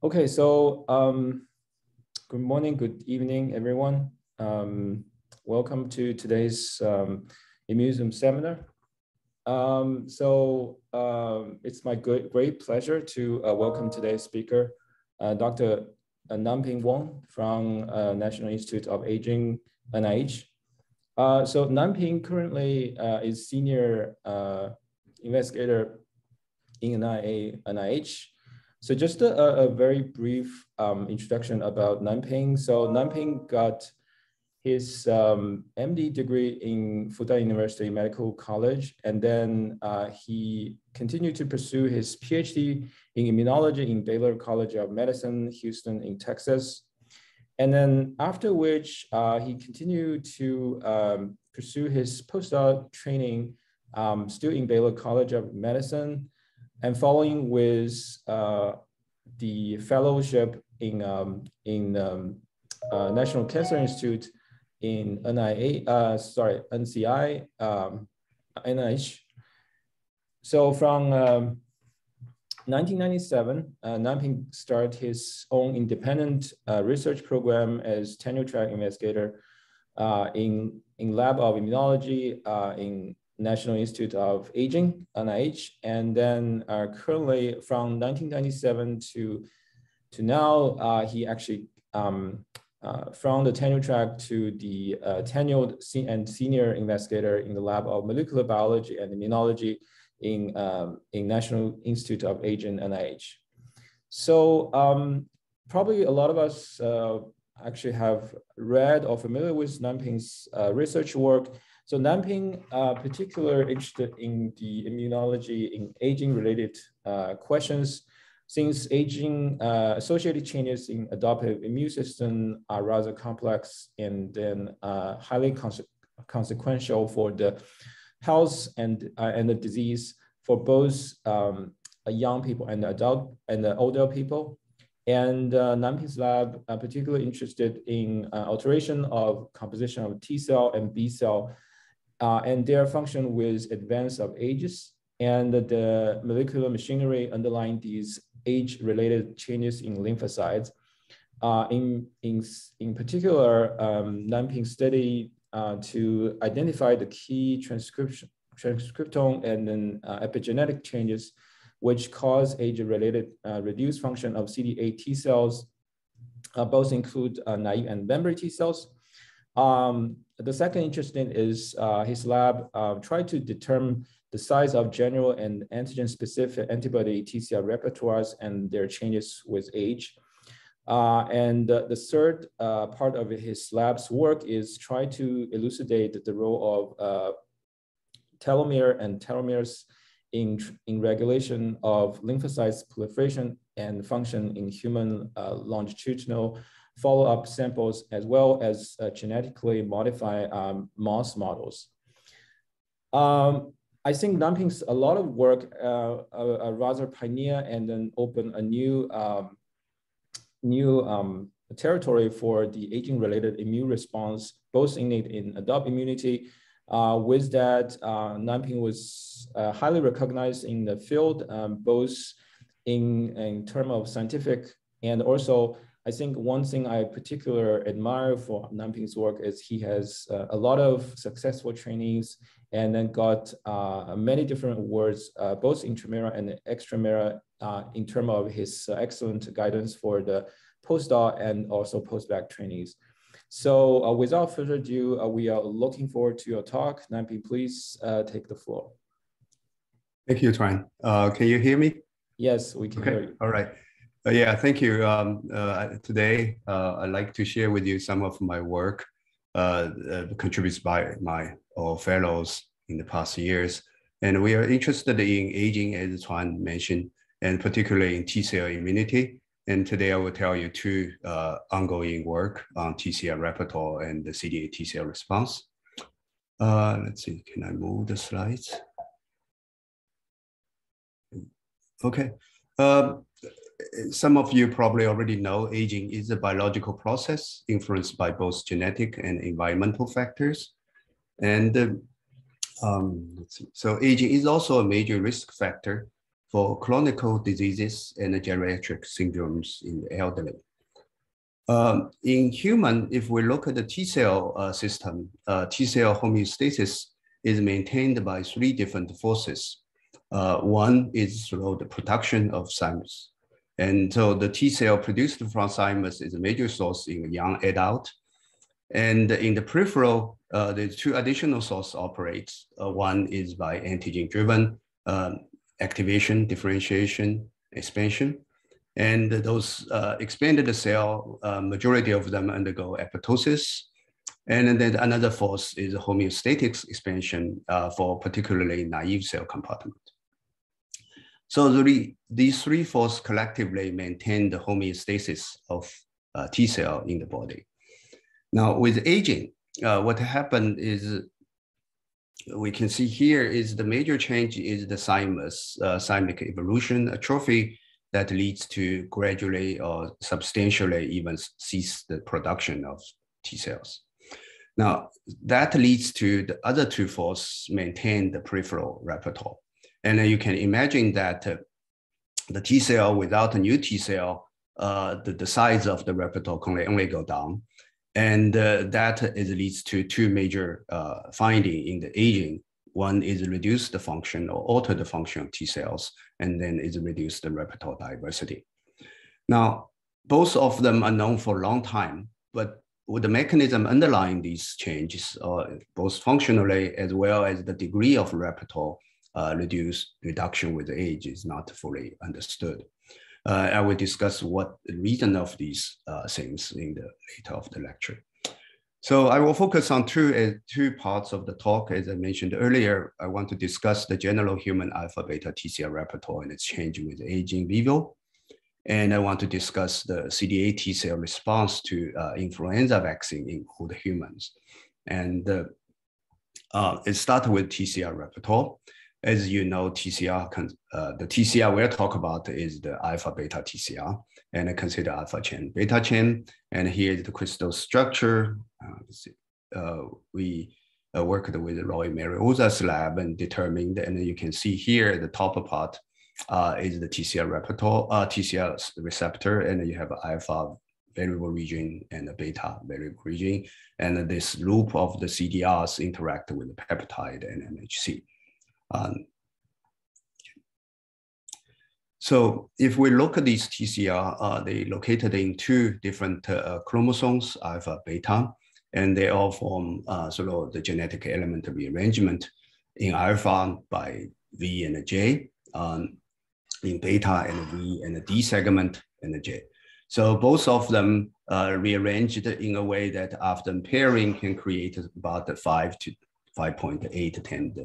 Okay, so um, good morning, good evening, everyone. Um, welcome to today's um, seminar. Um, so um, it's my good, great pleasure to uh, welcome today's speaker, uh, Dr. Nanping Weng from uh, National Institute of Aging, NIH. Uh, so Nanping currently uh, is senior uh, investigator in NIA, NIH. So just a, a very brief um, introduction about Nanping. So Nanping got his um, MD degree in Fudan University Medical College, and then uh, he continued to pursue his PhD in immunology in Baylor College of Medicine, Houston in Texas. And then after which uh, he continued to um, pursue his postdoc training um, still in Baylor College of Medicine and following with uh, the fellowship in, um, in um, uh, National Cancer Institute in NIA, uh, sorry, NCI, um, NIH. So from 1997, um, uh, Nanping started his own independent uh, research program as tenure track investigator uh, in, in lab of immunology uh, in National Institute of Aging, NIH, and then uh, currently from 1997 to, to now, uh, he actually um, uh, from the tenure track to the uh, tenured and senior investigator in the lab of molecular biology and immunology in, um, in National Institute of Aging, NIH. So um, probably a lot of us uh, actually have read or familiar with Nanping's uh, research work. So Nanping, uh, particularly interested in the immunology in aging related uh, questions, since aging uh, associated changes in adaptive immune system are rather complex and then uh, highly conse consequential for the health and, uh, and the disease for both um, young people and adult and the older people. And uh, Nanping's lab are particularly interested in uh, alteration of composition of T cell and B cell uh, and their function with advance of ages and the molecular machinery underlying these age-related changes in lymphocytes. Uh, in, in, in particular, um, Nanping study uh, to identify the key transcription, transcriptome and then uh, epigenetic changes which cause age-related uh, reduced function of CD8 T cells. Uh, both include naive and memory T cells. Um, the second interesting is uh, his lab uh, tried to determine the size of general and antigen-specific antibody TCR repertoires and their changes with age. Uh, and the third uh, part of his lab's work is try to elucidate the role of uh, telomere and telomerase in, in regulation of lymphocytes proliferation and function in human uh, longitudinal follow-up samples, as well as uh, genetically modified um, mouse models. Um, I think Nanping's a lot of work, uh, a rather pioneer and then open a new, um, new um, territory for the aging-related immune response, both innate in adult immunity. Uh, with that, uh, Nanping was uh, highly recognized in the field, um, both in, in terms of scientific and also I think one thing I particularly admire for Nanping's work is he has uh, a lot of successful trainees and then got uh, many different awards, uh, both intramural and extramural, uh, in terms of his uh, excellent guidance for the postdoc and also postbac trainees. So uh, without further ado, we are looking forward to your talk. Nanping, please take the floor. Thank you, Tuan. can you hear me? Yes, we can okay. hear you. All right. Uh, yeah, thank you. Um, uh, today, uh, I'd like to share with you some of my work uh, uh, contributed by my fellows in the past years. And we are interested in aging, as Tuan mentioned, and particularly in T cell immunity. And today I will tell you two uh, ongoing work on TCR repertoire and the CD8 T cell response. let's see, can I move the slides? Okay. Um, some of you probably already know aging is a biological process influenced by both genetic and environmental factors. And um, let's see. So aging is also a major risk factor for chronic diseases and geriatric syndromes in the elderly. Um, in human, if we look at the T cell uh, system, uh, T cell homeostasis is maintained by three different forces. Uh, one is through the production of thymus. And so the T cell produced from thymus is a major source in young adult. And in the peripheral, uh, the two additional source operates. Uh, one is by antigen driven um, activation, differentiation, expansion. And those uh, expanded cell, uh, majority of them undergo apoptosis. And then another force is homeostatic expansion uh, for particularly naive cell compartment. So the, these three forces collectively maintain the homeostasis of uh, T cell in the body. Now with aging, uh, what happened is we can see here is the major change is the thymus, uh, thymic involution atrophy that leads to gradually or substantially even cease the production of T cells. Now, that leads to the other two forces maintain the peripheral repertoire. And then you can imagine that uh, the T cell without a new T cell, uh, the, the size of the repertoire can only go down. And uh, that is, leads to two major uh, findings in the aging. One is reduce the function or alter the function of T cells, and then is reduce the repertoire diversity. Now, both of them are known for a long time, but with the mechanism underlying these changes, uh, both functionally as well as the degree of repertoire uh, reduce reduction with age is not fully understood. Uh, I will discuss what the reason of these uh, things in the later of the lecture. So I will focus on two, uh, two parts of the talk. As I mentioned earlier, I want to discuss the general human alpha beta TCR repertoire and its change with age in vivo. And I want to discuss the CD8 T cell response to uh, influenza vaccine in old humans. And uh, uh, it started with TCR repertoire as you know, TCR, uh, the TCR we'll talk about is the alpha beta TCR and consider alpha chain, beta chain. And here is the crystal structure. Uh, uh, we uh, worked with Roy Mariuzza's lab and determined, and you can see here the top part uh, is the TCR repertoire, uh, TCR receptor, and you have alpha variable region and beta variable region. And this loop of the CDRs interact with the peptide and MHC. Um, so if we look at these TCR, uh, they located in two different uh, chromosomes, alpha, beta, and they all form uh, sort of the genetic element rearrangement in alpha by V and J, um, in beta and V and D segment and J. So both of them uh, rearranged in a way that after pairing can create about 5 to 5.8 to 10 uh,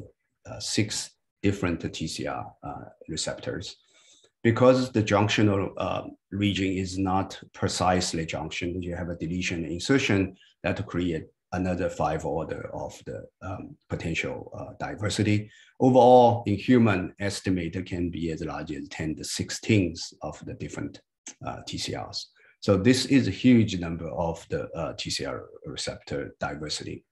six different TCR uh, receptors. Because the junctional uh, region is not precisely junctioned, you have a deletion insertion that create another five order of the um, potential uh, diversity. Overall, in human, estimator can be as large as 10 to 16s of the different uh, TCRs. So this is a huge number of the uh, TCR receptor diversity.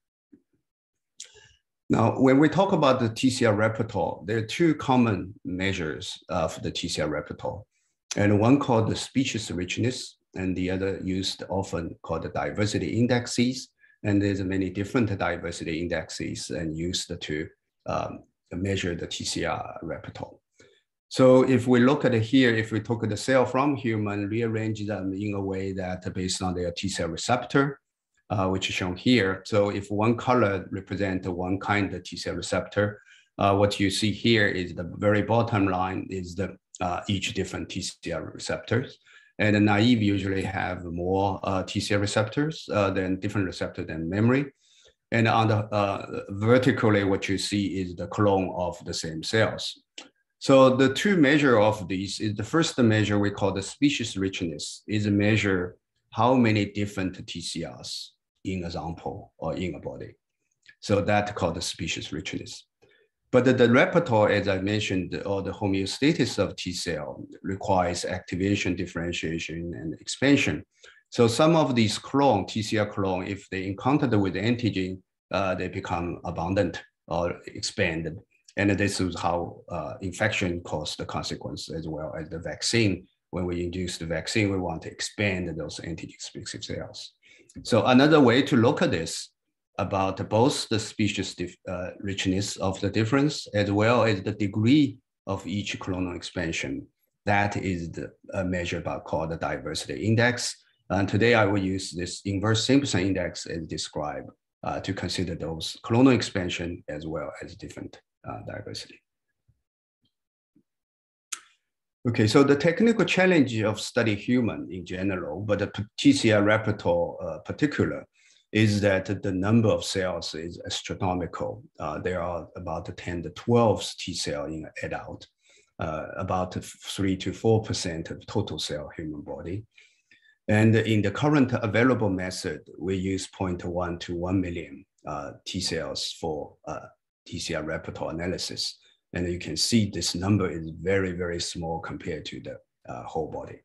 Now, when we talk about the TCR repertoire, there are two common measures of the TCR repertoire. And one called the species richness, and the other used often called the diversity indexes. And there's many different diversity indexes and used to um, measure the TCR repertoire. So if we look at it here, if we took the cell from human, rearrange them in a way that based on their T cell receptor, uh, which is shown here. So if one color represents one kind of T cell receptor, uh, what you see here is the very bottom line is the uh, each different TCR receptors. And the naive usually have more uh, TCR receptors uh, than different receptor than memory. And on the vertically, what you see is the clone of the same cells. So the two measure of these is the first measure we call the species richness is a measure how many different TCRs in a sample or in a body. So that called the species richness. But the, the, repertoire, as I mentioned, or the homeostasis of T cell requires activation, differentiation, and expansion. So some of these clone, TCR clone, if they encountered with antigen, uh, they become abundant or expanded. And this is how uh, infection caused the consequence as well as the vaccine. When we induce the vaccine, we want to expand those antigen-specific cells. So another way to look at this about both the species uh, richness of the difference as well as the degree of each clonal expansion. That is the measure about called the diversity index. And today I will use this inverse Simpson index as described uh, to consider those clonal expansion as well as different uh, diversity. Okay, so the technical challenge of study human in general, but the TCR repertoire uh, particular, is that the number of cells is astronomical. Uh, there are about 10 to 12 T cell in adult, uh, about three to 4% of total cell human body. And in the current available method, we use 0.1 to 1 million uh, T cells for uh, TCR repertoire analysis. And you can see this number is very, very small compared to the uh, whole body.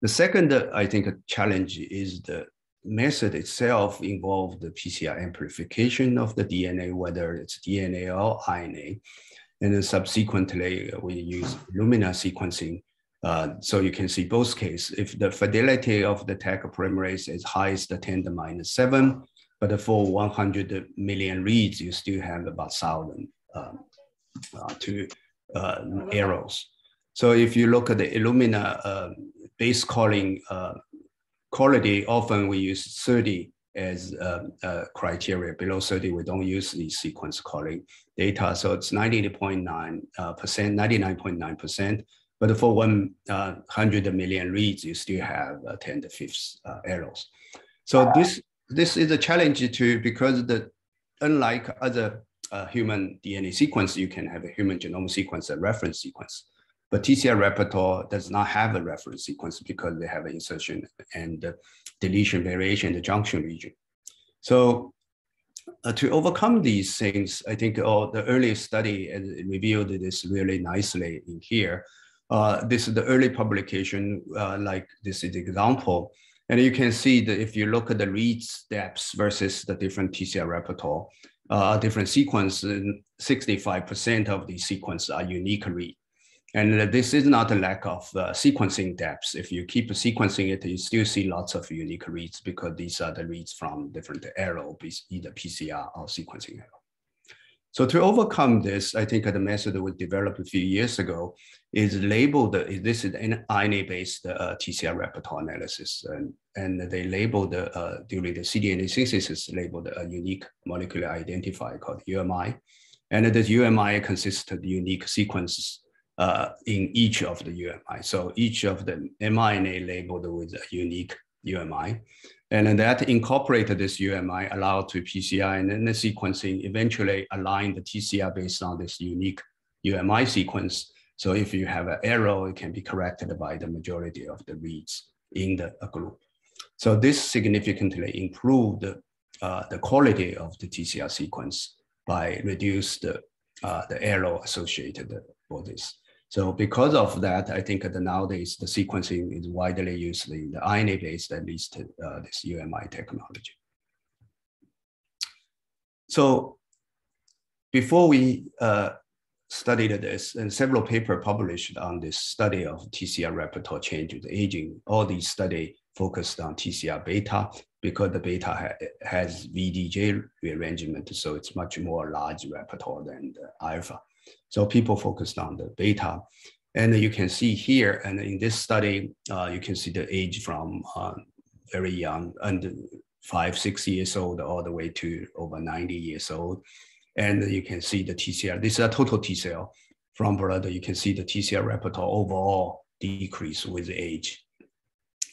The second, I think, challenge is the method itself involved the PCR amplification of the DNA, whether it's DNA or RNA. And then subsequently, we use Illumina sequencing. Uh, so you can see both cases. If the fidelity of the Taq polymerase is high as the 10 to minus 7, but for 100 million reads, you still have about 1,000 um, uh, to uh, errors. So if you look at the Illumina uh, base calling uh, quality, often we use 30 as uh, uh, criteria. Below 30, we don't use the sequence calling data. So it's 90.9%, 99.9%. But for 100 million reads, you still have 10 to 5th errors. So this this is a challenge to because the unlike other uh, human DNA sequence, you can have a human genome sequence, a reference sequence. But TCR repertoire does not have a reference sequence because they have an insertion and deletion variation in the junction region. So uh, to overcome these things, I think oh, the early study revealed this really nicely in here. Uh, this is the early publication, uh, like this is the example. And you can see that if you look at the read steps versus the different TCR repertoire, uh, different sequence, 65% of the sequence are unique read. And this is not a lack of uh, sequencing depth. If you keep sequencing it, you still see lots of unique reads because these are the reads from different arrow, either PCR or sequencing arrow. So to overcome this, I think the method we developed a few years ago is labeled, this is an RNA-based uh, TCR repertoire analysis. And, and they labeled, uh, during the cDNA synthesis, labeled a unique molecular identifier called UMI. And the UMI consists of unique sequences uh, in each of the UMI. So each of the mRNA labeled with a unique UMI. And that incorporated this UMI allowed to PCR and then the sequencing eventually align the TCR based on this unique UMI sequence. So if you have an error, it can be corrected by the majority of the reads in the group. So this significantly improved uh, the quality of the TCR sequence by reduce the, uh, the error associated for this. So because of that, I think that nowadays the sequencing is widely used in the RNA-based, at least uh, this UMI technology. So before we uh, studied this, and several papers published on this study of TCR repertoire change with aging, all these study focused on TCR beta because the beta ha has VDJ rearrangement, so it's much more large repertoire than the alpha. So people focused on the beta. And you can see here, and in this study, uh, you can see the age from uh, very young, under five, six years old, all the way to over 90 years old. And you can see the TCR. This is a total T cell from blood. You can see the TCR repertoire overall decrease with age.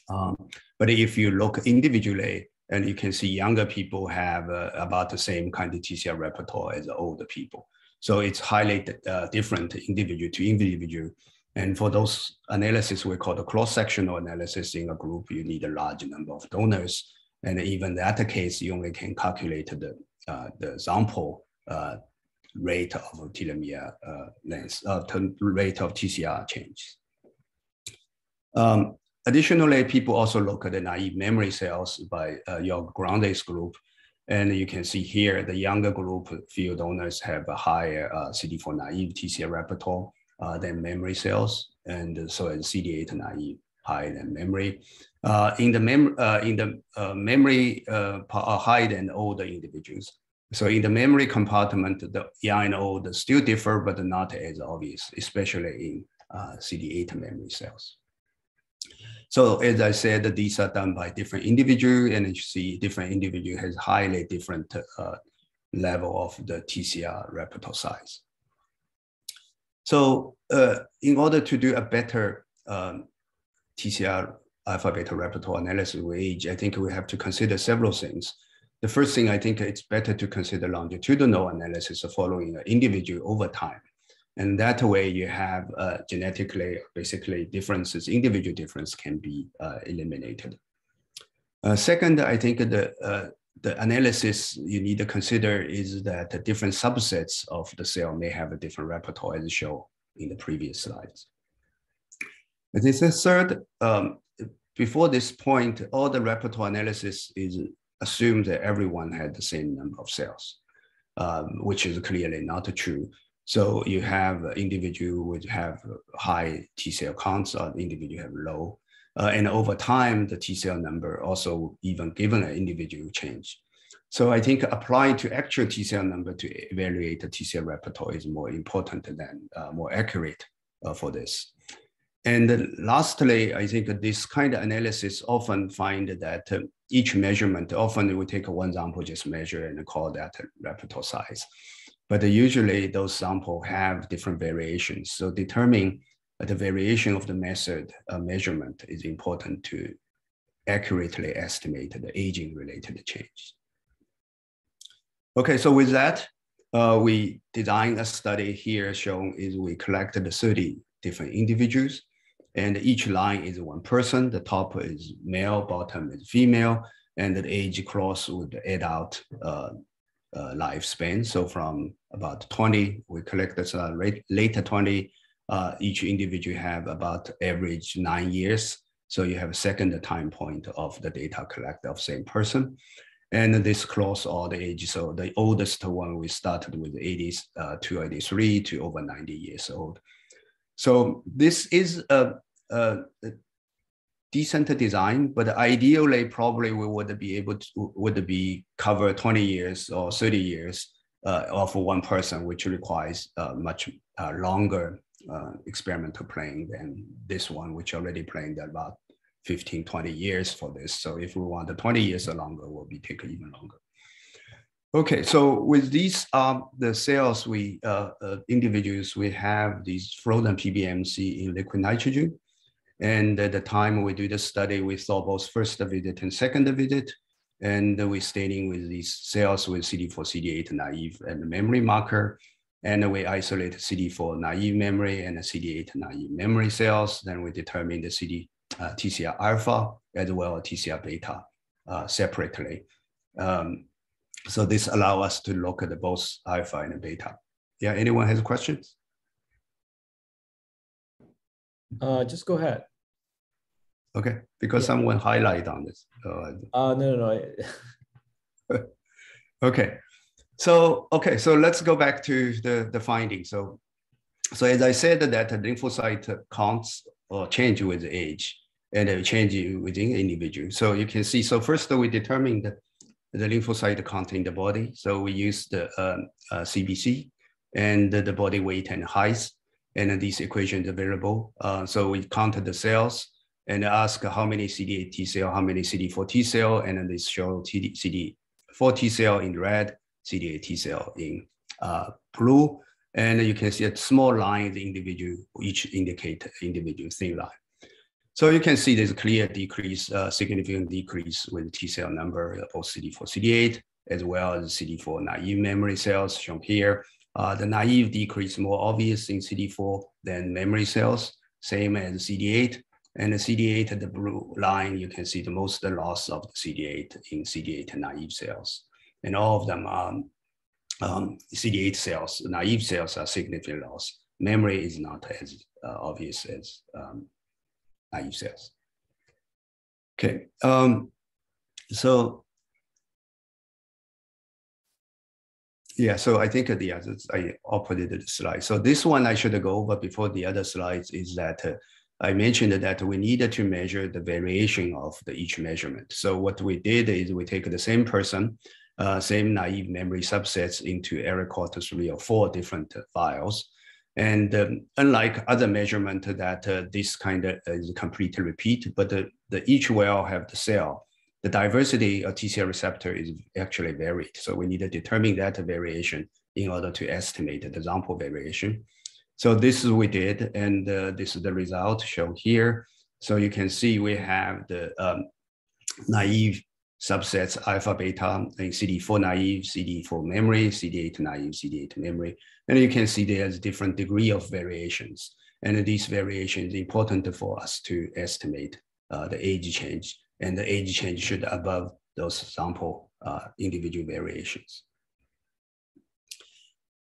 Um, but if you look individually, and you can see younger people have uh, about the same kind of TCR repertoire as older people. So it's highly uh, different individual to individual. And for those analysis, we call the cross-sectional analysis in a group, you need a large number of donors. And even that case, you only can calculate the, uh, the sample uh, rate of telomere uh, length, uh, rate of TCR change. Um, additionally, people also look at the naive memory cells by uh, Jorg Goronzy's group And you can see here, the younger group field donors have a higher uh, CD4 naive TCR repertoire uh, than memory cells. And so as CD8 naive, higher than memory. Uh, in the, mem uh, in the uh, memory uh, higher than older individuals. So in the memory compartment, the young and old still differ, but not as obvious, especially in CD8 memory cells. So as I said, these are done by different individual and you see different individual has highly different uh, level of the TCR repertoire size. So uh, in order to do a better um, TCR alpha beta repertoire analysis with age, I think we have to consider several things. The first thing I think it's better to consider longitudinal analysis following an individual over time. And that way you have uh, genetically, basically differences, individual difference can be uh, eliminated. Uh, second, I think the, uh, the analysis you need to consider is that the different subsets of the cell may have a different repertoire as shown in the previous slides. And this is third, um, before this point, all the repertoire analysis is assumed that everyone had the same number of cells, um, which is clearly not true. So you have individual would have high T cell counts, or individual have low. Uh, and over time, the T cell number also even given an individual change. So I think applying to actual T cell number to evaluate the T cell repertoire is more important than uh, more accurate uh, for this. And lastly, I think this kind of analysis often find that uh, each measurement, often we take one sample, just measure and call that repertoire size. But usually those samples have different variations. So determining the variation of the method uh, measurement is important to accurately estimate the aging related change. Okay, so with that, uh, we designed a study here shown is we collected 30 different individuals and each line is one person. The top is male, bottom is female, and the age cross would add out uh, uh, lifespan. So from about 20, we collect this uh, later 20, uh, each individual have about average nine years. So you have a second time point of the data collected of same person. And this cross all the age. So the oldest one we started with 80 uh, to 83 to over 90 years old. So this is a, a, decent design, but ideally probably we would be able to would be cover 20 years or 30 years uh, of one person, which requires uh, much uh, longer uh, experimental playing than this one, which already playing about 15, 20 years for this. So if we want the 20 years or longer, will be take even longer. Okay, so with these um, the cells we uh, individuals we have these frozen PBMC in liquid nitrogen, and at the time we do the study, we saw both first visit and second visit. And we staining with these cells with CD4, CD8 naive and memory marker. And we isolate CD4 naive memory and CD8 naive memory cells. Then we determine the CD uh, TCR alpha as well as TCR beta uh, separately. Um, so this allow us to look at both alpha and beta. Yeah, anyone has questions? Uh, just go ahead. Okay, because yeah. someone highlight on this. Uh, uh no, no, no. okay, so okay, so let's go back to the the findings. So, so as I said, that the lymphocyte counts or change with age and they change within individual. So you can see. So first, we determined the, the lymphocyte count in the body. So we use the um, uh, CBC and the, the body weight and height and these equations available. Uh, so we counted the cells and ask how many CD8 T cell, how many CD4 T cell, and then this show CD4 T cell in red, CD8 T cell in uh, blue. And you can see a small line, the individual, each indicate individual thin line. So you can see there's a clear decrease, uh, significant decrease with T cell number, both CD4, CD8, as well as CD4 naive memory cells shown here. Uh, the naive decrease more obvious in CD4 than memory cells, same as CD8. And the CD8, the blue line, you can see the most the loss of the CD8 in CD8 naive cells. And all of them are um, CD8 cells, naive cells are significant loss. Memory is not as uh, obvious as um, naive cells. Okay, um, so yeah, so I think the others, I uploaded the slide. So this one I should go over before the other slides is that uh, I mentioned that we needed to measure the variation of the each measurement. So what we did is we take the same person, uh, same naive memory subsets into error quarter three or four different files. And um, unlike other measurement that uh, this kind of is complete repeat, but the, the each well have the cell, the diversity of TCR receptor is actually varied. So we need to determine that variation in order to estimate the sample variation. So this is what we did, and uh, this is the result shown here. So you can see we have the um, naive subsets alpha beta and CD4 naive, CD4 memory, CD8 naive, CD8 memory. And you can see there's different degree of variations. And these variations important for us to estimate uh, the age change. And the age change should above those sample uh, individual variations.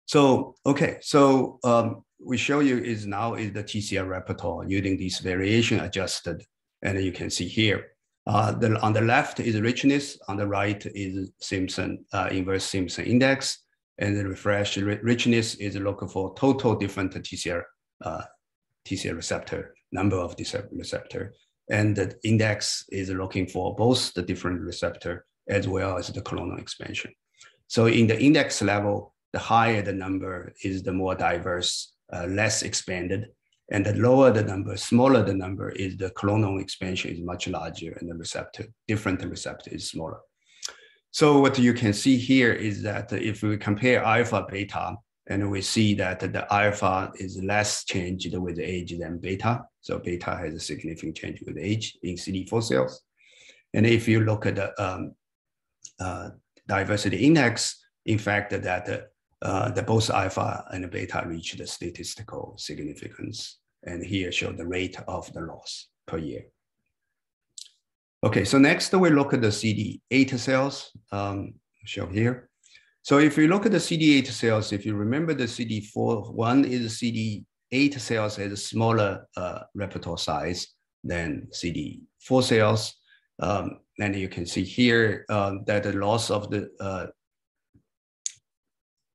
So, okay, so um, we show you is now is the TCR repertoire using this variation adjusted. And you can see here, uh, the, on the left is richness, on the right is Simpson, uh, inverse Simpson index, and the refresh richness is looking for total different TCR, uh, TCR receptor, number of TCR receptor. And the index is looking for both the different receptor as well as the clonal expansion. So in the index level, the higher the number is the more diverse uh, less expanded. And the lower the number, smaller the number is the clonal expansion is much larger and the receptor, different receptor is smaller. So what you can see here is that if we compare alpha beta, and we see that the alpha is less changed with age than beta. So beta has a significant change with age in CD4 cells. And if you look at the um, uh, diversity index, in fact, that uh, the both alpha and beta reach the statistical significance. And here show the rate of the loss per year. Okay, so next we look at the CD8 cells, um, shown here. So if you look at the CD8 cells, if you remember the CD4, one is CD8 cells has a smaller uh, repertoire size than CD4 cells. Um, and you can see here um, that the loss of the uh,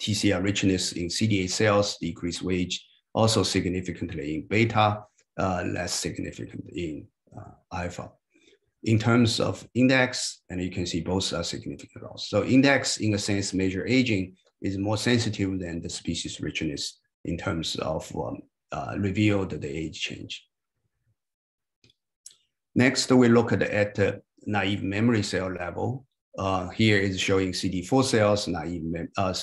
TCR richness in CD8 cells decrease wage, also significantly in beta, uh, less significant in uh, alpha. In terms of index, and you can see both are significant loss. So index, in a sense, measure aging is more sensitive than the species richness in terms of um, uh, revealed the age change. Next, we look at, at the naive memory cell level. Uh, here is showing CD4 cells, naive uh,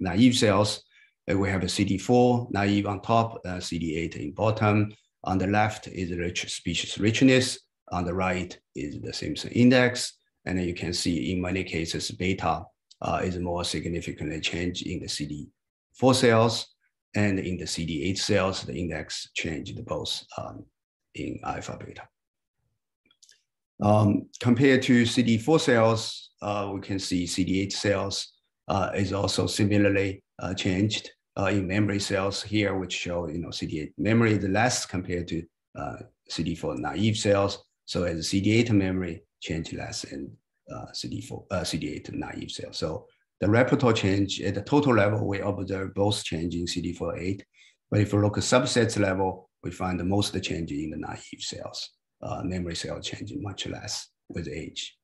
naive cells. we have a CD4 naive on top, uh, CD8 in bottom. On the left is rich species richness. On the right is the Simpson index. And you can see in many cases, beta uh, is more significantly changed in the CD4 cells. And in the CD8 cells, the index changed both um, in alpha beta. Um, compared to CD4 cells, uh, we can see CD8 cells uh, is also similarly uh, changed uh, in memory cells here, which show you know CD8 memory is less compared to CD4 naive cells. So as CD8 memory change less in CD4 CD8 naive cells. So the repertoire change at the total level, we observe both change in CD4-8. But if we look at subsets level, we find the most change in the naive cells. Uh, memory cell changing much less with age.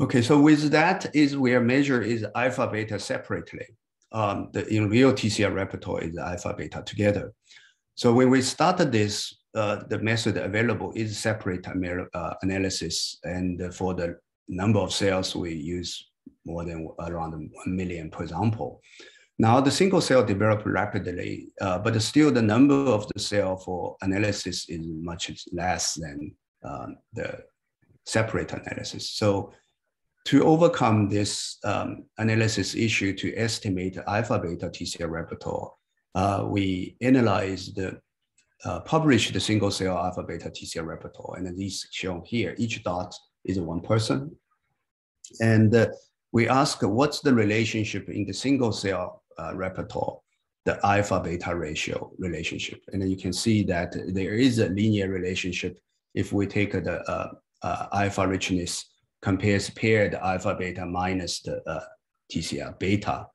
Okay, so with that is where measure is alpha beta separately. Um, the in real TCR repertoire is alpha beta together. So when we started this, uh, the method available is separate uh, analysis. And for the number of cells, we use more than around 1 million per example. Now the single cell develop rapidly, uh, but still the number of the cell for analysis is much less than uh, the separate analysis. So to overcome this um, analysis issue to estimate alpha beta TCR repertoire, uh, we analyzed the uh, published the single cell alpha beta TCR repertoire, and these shown here. Each dot is one person, and uh, we ask what's the relationship in the single cell uh, repertoire, the alpha beta ratio relationship, and you can see that there is a linear relationship if we take the uh, uh, alpha richness compares paired alpha beta minus the TCR beta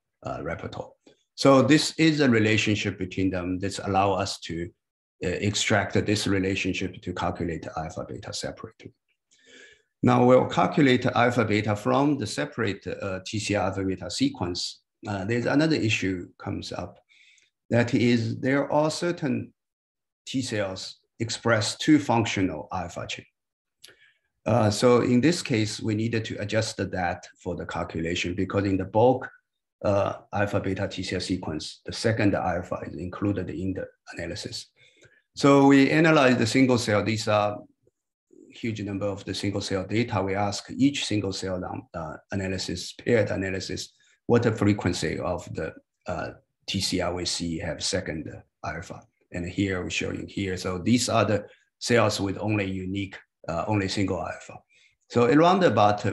repertoire. So this is a relationship between them that allow us to uh, extract this relationship to calculate alpha beta separately. Now we'll calculate alpha beta from the separate uh, TCR alpha beta sequence. Uh, there's another issue comes up. That is, there are certain T cells express two functional alpha chain. Uh, so in this case, we needed to adjust that for the calculation because in the bulk uh, alpha beta TCR sequence, the second alpha is included in the analysis. So we analyze the single cell. These are huge number of the single cell data. We ask each single cell uh, analysis, paired analysis, what the frequency of the uh, TCR we see have second alpha. And here we're showing here. So these are the cells with only unique, uh, only single alpha. So around about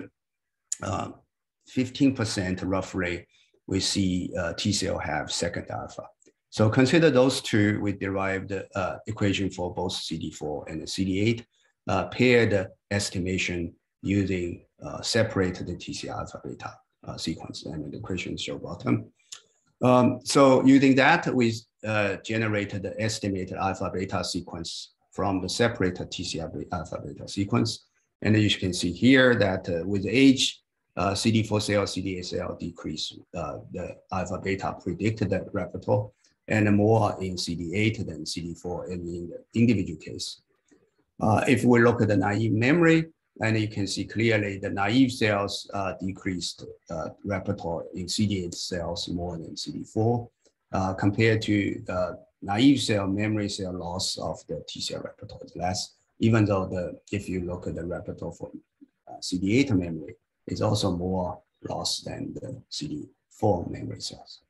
15% uh, roughly, we see uh, T cell have second alpha. So consider those two, we derived uh, equation for both CD4 and CD8, uh, paired estimation using uh, separated TCR alpha beta uh, sequence, and the equation show bottom. Um, so using that, we uh, generated the estimated alpha beta sequence from the separated TCR alpha beta sequence. And as you can see here that with age, uh, CD4 cell, CD8 cell decrease uh, the alpha beta predicted repertoire and more in CD8 than CD4 in the individual case. Uh, if we look at the naive memory, and you can see clearly the naive cells uh, decreased uh, repertoire in CD8 cells more than CD4 uh, compared to the naive cell memory cell loss of the T cell repertoire is less, even though the if you look at the repertoire for uh, CD8 memory, it's also more loss than the CD4 memory cells.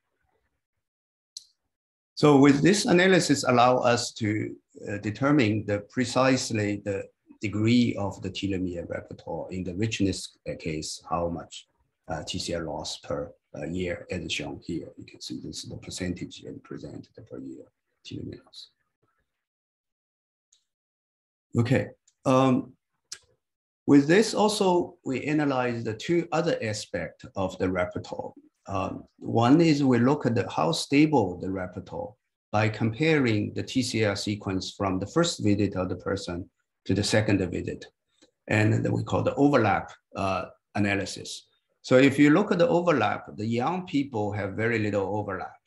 So with this analysis allow us to uh, determine the precisely the degree of the telomere repertoire in the richness case, how much uh, TCR loss per uh, year as shown here. You can see this is the percentage presented per year telomere loss. Okay. Um, with this also, we analyze the two other aspects of the repertoire. Um, one is we look at the, how stable the repertoire by comparing the TCR sequence from the first visit of the person to the second visit. And we call the overlap uh, analysis. So if you look at the overlap, the young people have very little overlap.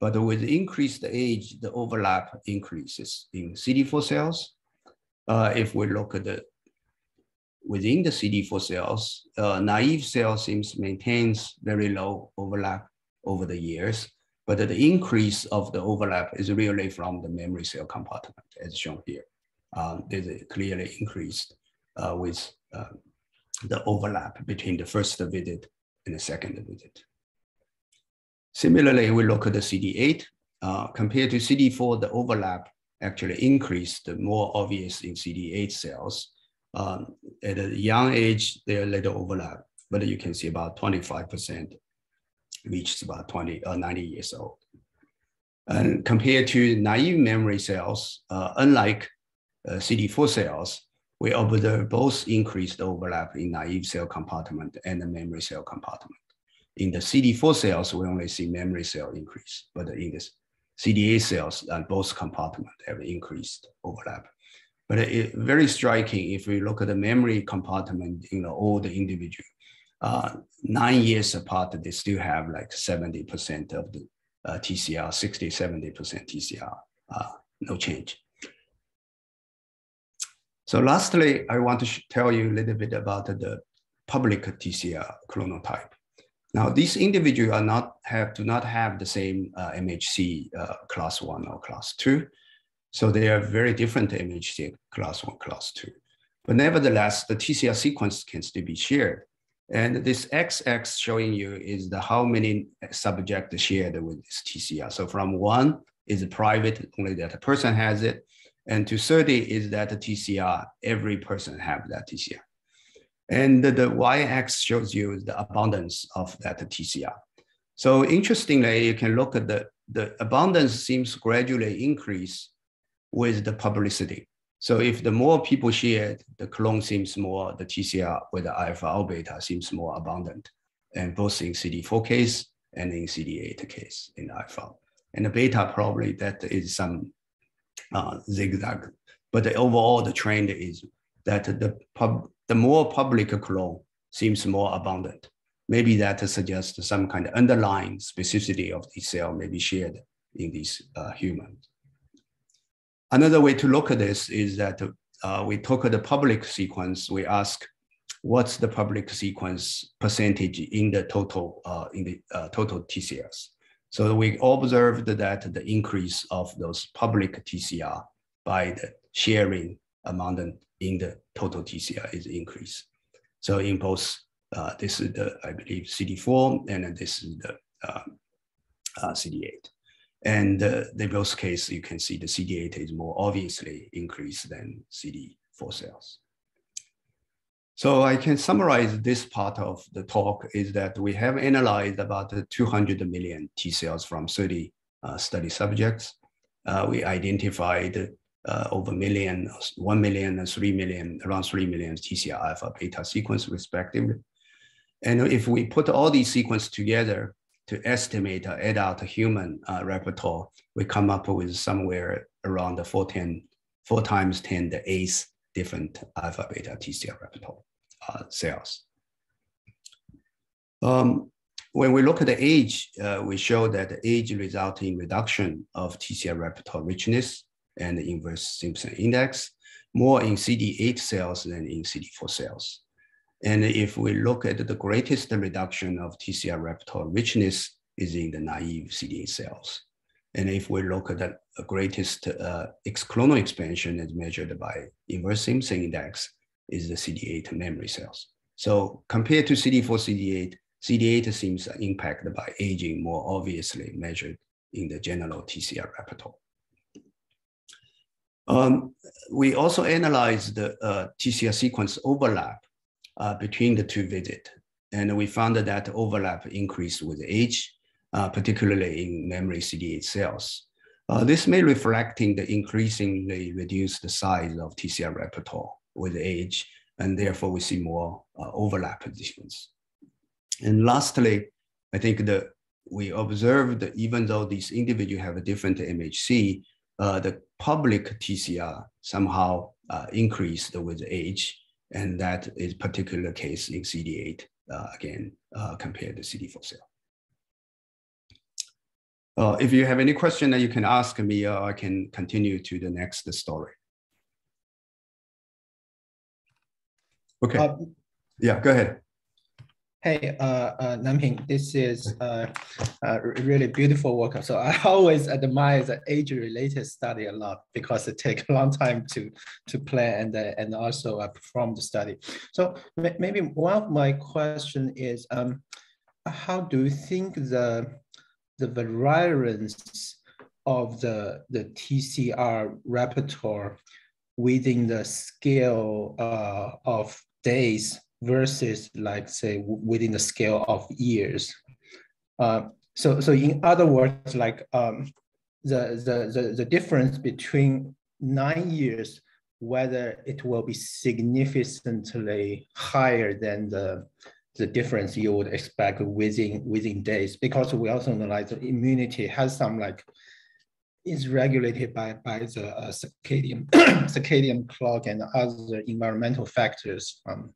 But with increased age, the overlap increases in CD4 cells. Uh, if we look at the within the CD4 cells, uh, naive cell seems maintains very low overlap over the years, but the increase of the overlap is really from the memory cell compartment as shown here. Um, clearly increased uh, with uh, the overlap between the first visit and the second visit. Similarly, we look at the CD8. Uh, compared to CD4, the overlap actually increased more obvious in CD8 cells um, at a young age, there are little overlap, but you can see about 25% reaches about 20 or uh, 90 years old. And compared to naive memory cells, uh, unlike uh, CD4 cells, we observe both increased overlap in naive cell compartment and the memory cell compartment. In the CD4 cells, we only see memory cell increase, but in the CD8 cells, uh, both compartments have increased overlap. But it, very striking if we look at the memory compartment in the old individual, uh, nine years apart, they still have like 70% of the uh, TCR, 60, 70% TCR, uh, no change. So lastly, I want to tell you a little bit about the public TCR clonal type. Now, these individuals are not have do not have the same uh, MHC uh, class one or class two. So they are very different MHC class one, class two. But nevertheless, the TCR sequence can still be shared. And this XX showing you is the how many subjects shared with this TCR. So from one is private, only that a person has it. And to 30 is that the TCR, every person have that TCR. And the, the Y-X shows you the abundance of that TCR. So interestingly, you can look at the, the abundance seems gradually increase with the publicity. So if the more people shared, the clone seems more, the TCR with the alpha beta seems more abundant, and both in CD4 case and in CD8 case in alpha. And the beta probably that is some uh, zigzag, but the overall the trend is that the pub, the more public clone seems more abundant. Maybe that suggests some kind of underlying specificity of the cell may be shared in these uh, humans. Another way to look at this is that uh, we took the public sequence, we ask what's the public sequence percentage in the total, uh, in the uh, total TCRs. So we observed that the increase of those public TCR by the sharing among them in the total TCR is increased. So in both, uh, this is the, I believe, CD4, and this is the uh, uh, CD8. And uh, in both cases, you can see the CD8 is more obviously increased than CD4 cells. So I can summarize this part of the talk is that we have analyzed about 200 million T cells from 30 uh, study subjects. Uh, we identified uh, over million, 1 million and 3 million, around 3 million TCR alpha beta sequence respectively. And if we put all these sequences together, to estimate adult human uh, repertoire, we come up with somewhere around the 4, 10, 4 times 10 the eighth different alpha beta TCR repertoire uh, cells. Um, when we look at the age, uh, we show that the age results in reduction of TCR repertoire richness and the inverse Simpson index, more in CD8 cells than in CD4 cells. And if we look at the greatest reduction of TCR repertoire richness is in the naive CD8 cells. And if we look at the greatest uh, clonal expansion as measured by inverse Simpson index is the CD8 memory cells. So compared to CD4, CD8, CD8 seems impacted by aging more obviously measured in the general TCR repertoire. Um, we also analyzed the uh, TCR sequence overlap uh, between the two visits. And we found that, overlap increased with age, uh, particularly in memory CD8 cells. Uh, this may reflect in the increasingly reduced size of TCR repertoire with age, and therefore we see more uh, overlap positions. And lastly, I think that we observed that even though these individuals have a different MHC, uh, the public TCR somehow uh, increased with age, and that is particular case in CD8, uh, again, uh, compared to CD4 cell. Uh, if you have any question that you can ask me, uh, I can continue to the next story. Okay. Uh, yeah, go ahead. Hey, uh, uh, Nanping, this is uh, a really beautiful work. So I always admire the age-related study a lot because it takes a long time to to plan and uh, and also uh, perform the study. So maybe one of my question is, um, how do you think the the variance of the the TCR repertoire within the scale uh, of days versus like say within the scale of years. Uh, so, so in other words, like um, the, the, the, the difference between nine years, whether it will be significantly higher than the, the difference you would expect within within days, because we also know like the immunity has some like is regulated by, by the uh, circadian circadian clock and other environmental factors. Um,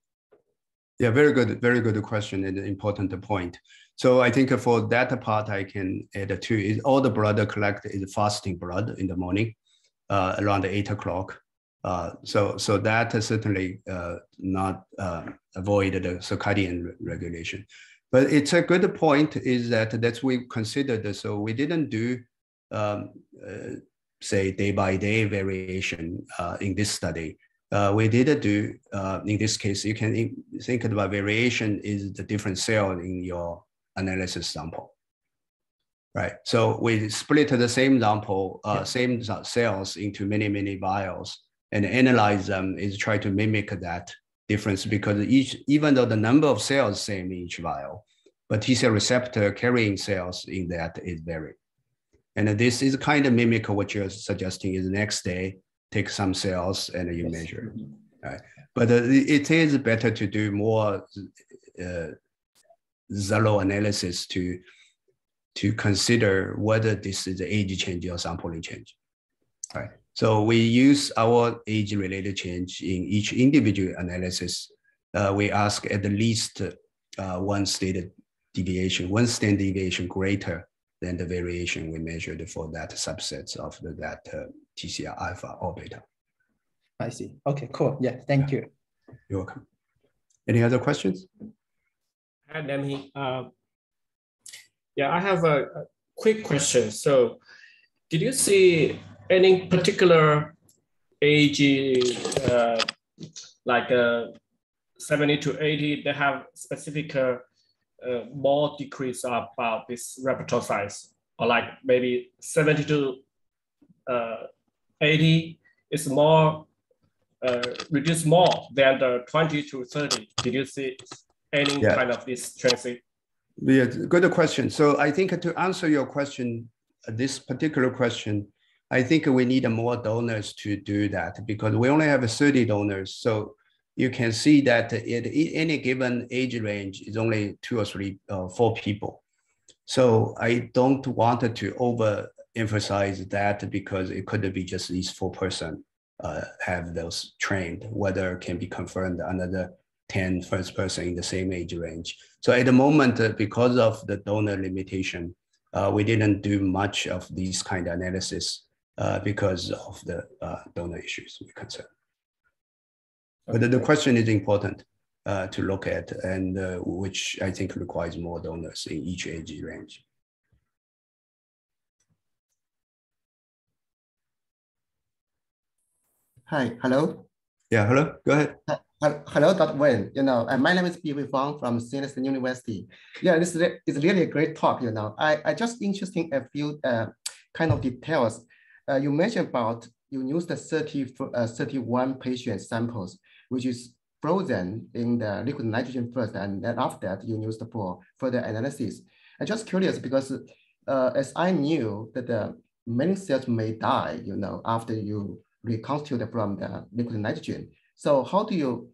yeah, very good, very good question and important point. So I think for that part, I can add two. Is all the blood collected is fasting blood in the morning, uh, around eight o'clock. Uh, so so that certainly uh, not uh, avoid the circadian regulation. But it's a good point is that that's we considered. So we didn't do um, uh, say day by day variation uh, in this study uh, we did do, uh, in this case, you can think about variation is the different cell in your analysis sample, right? So we split the same sample, uh, yeah. same cells into many, many vials and analyze them is try to mimic that difference because each, even though the number of cells same in each vial, but T cell receptor carrying cells in that is varied. And this is kind of mimic what you're suggesting is the next day take some cells and you yes. measure. Right? But uh, it is better to do more uh, zero analysis to to consider whether this is the age change or sampling change. Right. So we use our age-related change in each individual analysis. Uh, we ask at least uh, one standard deviation, one standard deviation greater than the variation we measured for that subsets of the, that TCR alpha or beta. I see. Okay, cool. Yeah, thank yeah. you. You're welcome. Any other questions? Hi, Demi. Uh, yeah, I have a, a, quick question. So, did you see any particular age, uh, like uh, 70 to 80, they have specific uh, uh, more decrease about this repertoire size, or like maybe 70 to uh, 80 is more uh, reduce more than the 20 to 30. Did you see any yeah. kind of this transit? Yeah, good question. So I think to answer your question, uh, this particular question, I think we need more donors to do that because we only have 30 donors. So you can see that at any given age range is only two or three, uh, four people. So I don't want to overemphasize that because it could be just these four person uh, have those trained, whether can be confirmed another 10 first person in the same age range. So at the moment, uh, because of the donor limitation, uh, we didn't do much of these kind of analysis uh, because of the uh, donor issues we concern. But the, question is important uh, to look at and uh, which I think requires more donors in each age range. Hi, hello. Yeah, hello, go ahead. Uh, hello, Dr. Weng. You know, uh, my name is Bi Fang from Sinus University. Yeah, this is really a great talk, you know. I, I just interested in a few uh, kind of details. Uh, you mentioned about you used the 30, uh, 31 patient samples which is frozen in the liquid nitrogen first, and then after that you use the for further analysis. I'm just curious because uh, as I knew that the many cells may die, you know, after you reconstitute from the liquid nitrogen. So how do you,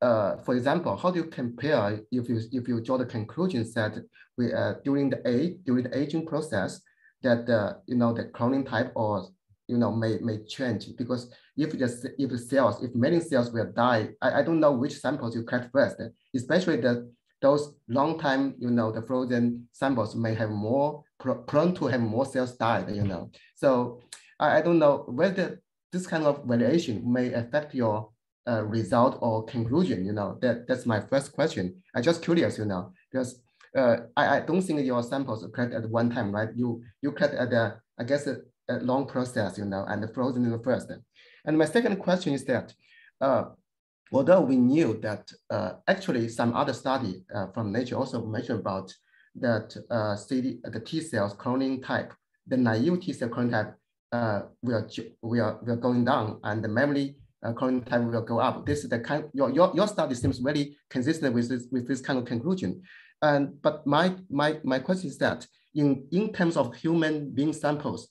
uh, for example, how do you compare if you if you draw the conclusion that we uh, during the age during the aging process that uh, you know the cloning type or you know, may, may change because if the, if the cells, if many cells will die, I, I don't know which samples you collect first, especially the those long time, you know, the frozen samples may have more prone to have more cells died, you know. So I, I don't know whether this kind of variation may affect your uh, result or conclusion, you know, that, that's my first question. I just curious, you know, because uh, I, I don't think your samples collect at one time, right? You you collect at the, I guess, a long process, you know, and frozen in the first. And my second question is that, uh, although we knew that uh, actually some other study uh, from nature also mentioned about that uh, CD, the T cells cloning type, the naive T cell cloning type uh, are will, will going down and the memory uh, cloning time will go up. This is the kind, your, your, your study seems very consistent with this, with this kind of conclusion. And, but my, my, my question is that in, in terms of human being samples,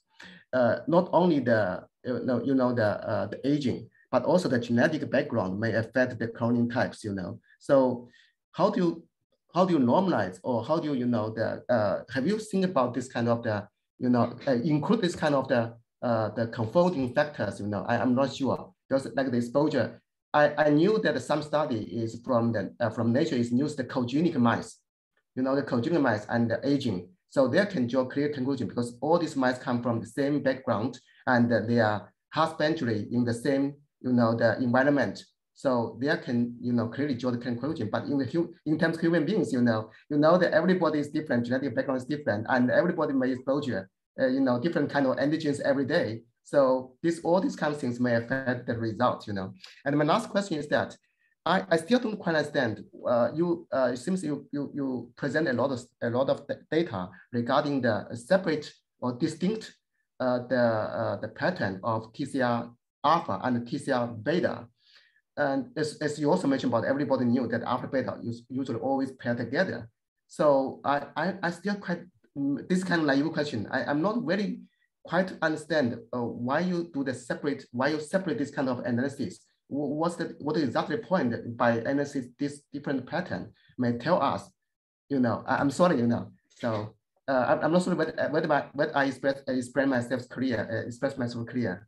uh, not only the you know, you know the uh, the aging, but also the genetic background may affect the cloning types. You know, so how do you how do you normalize or how do you you know the uh, have you think about this kind of the you know uh, include this kind of the uh, the confounding factors? You know, I am not sure because like the exposure. I, I knew that some study is from the uh, from nature is used the congenic mice, you know the congenic mice and the aging so they can draw clear conclusion because all these mice come from the same background and they are husbandry in the same, you know, the environment. So they can, you know, clearly draw the conclusion. But in the in terms of human beings, you know, you know that everybody is different, genetic background is different, and everybody may exposure, uh, you know, different kind of antigens every day. So this all these kind of things may affect the result, you know. And my last question is that I, I still don't quite understand. Uh, you uh, it seems you, you you present a lot of a lot of data regarding the separate or distinct uh, the uh, the pattern of TCR alpha and TCR beta. And as, as you also mentioned about everybody knew that alpha beta usually always pair together. So I, I, I still quite this kind of naive question. I, I'm not very quite understand uh, why you do the separate, why you separate this kind of analysis. What's the what is exactly point by analysis this different pattern may tell us, you know, I, am sorry, you know. So uh, I'm, not sure whether, whether, my, whether I express, I express myself clear, uh, express myself clear.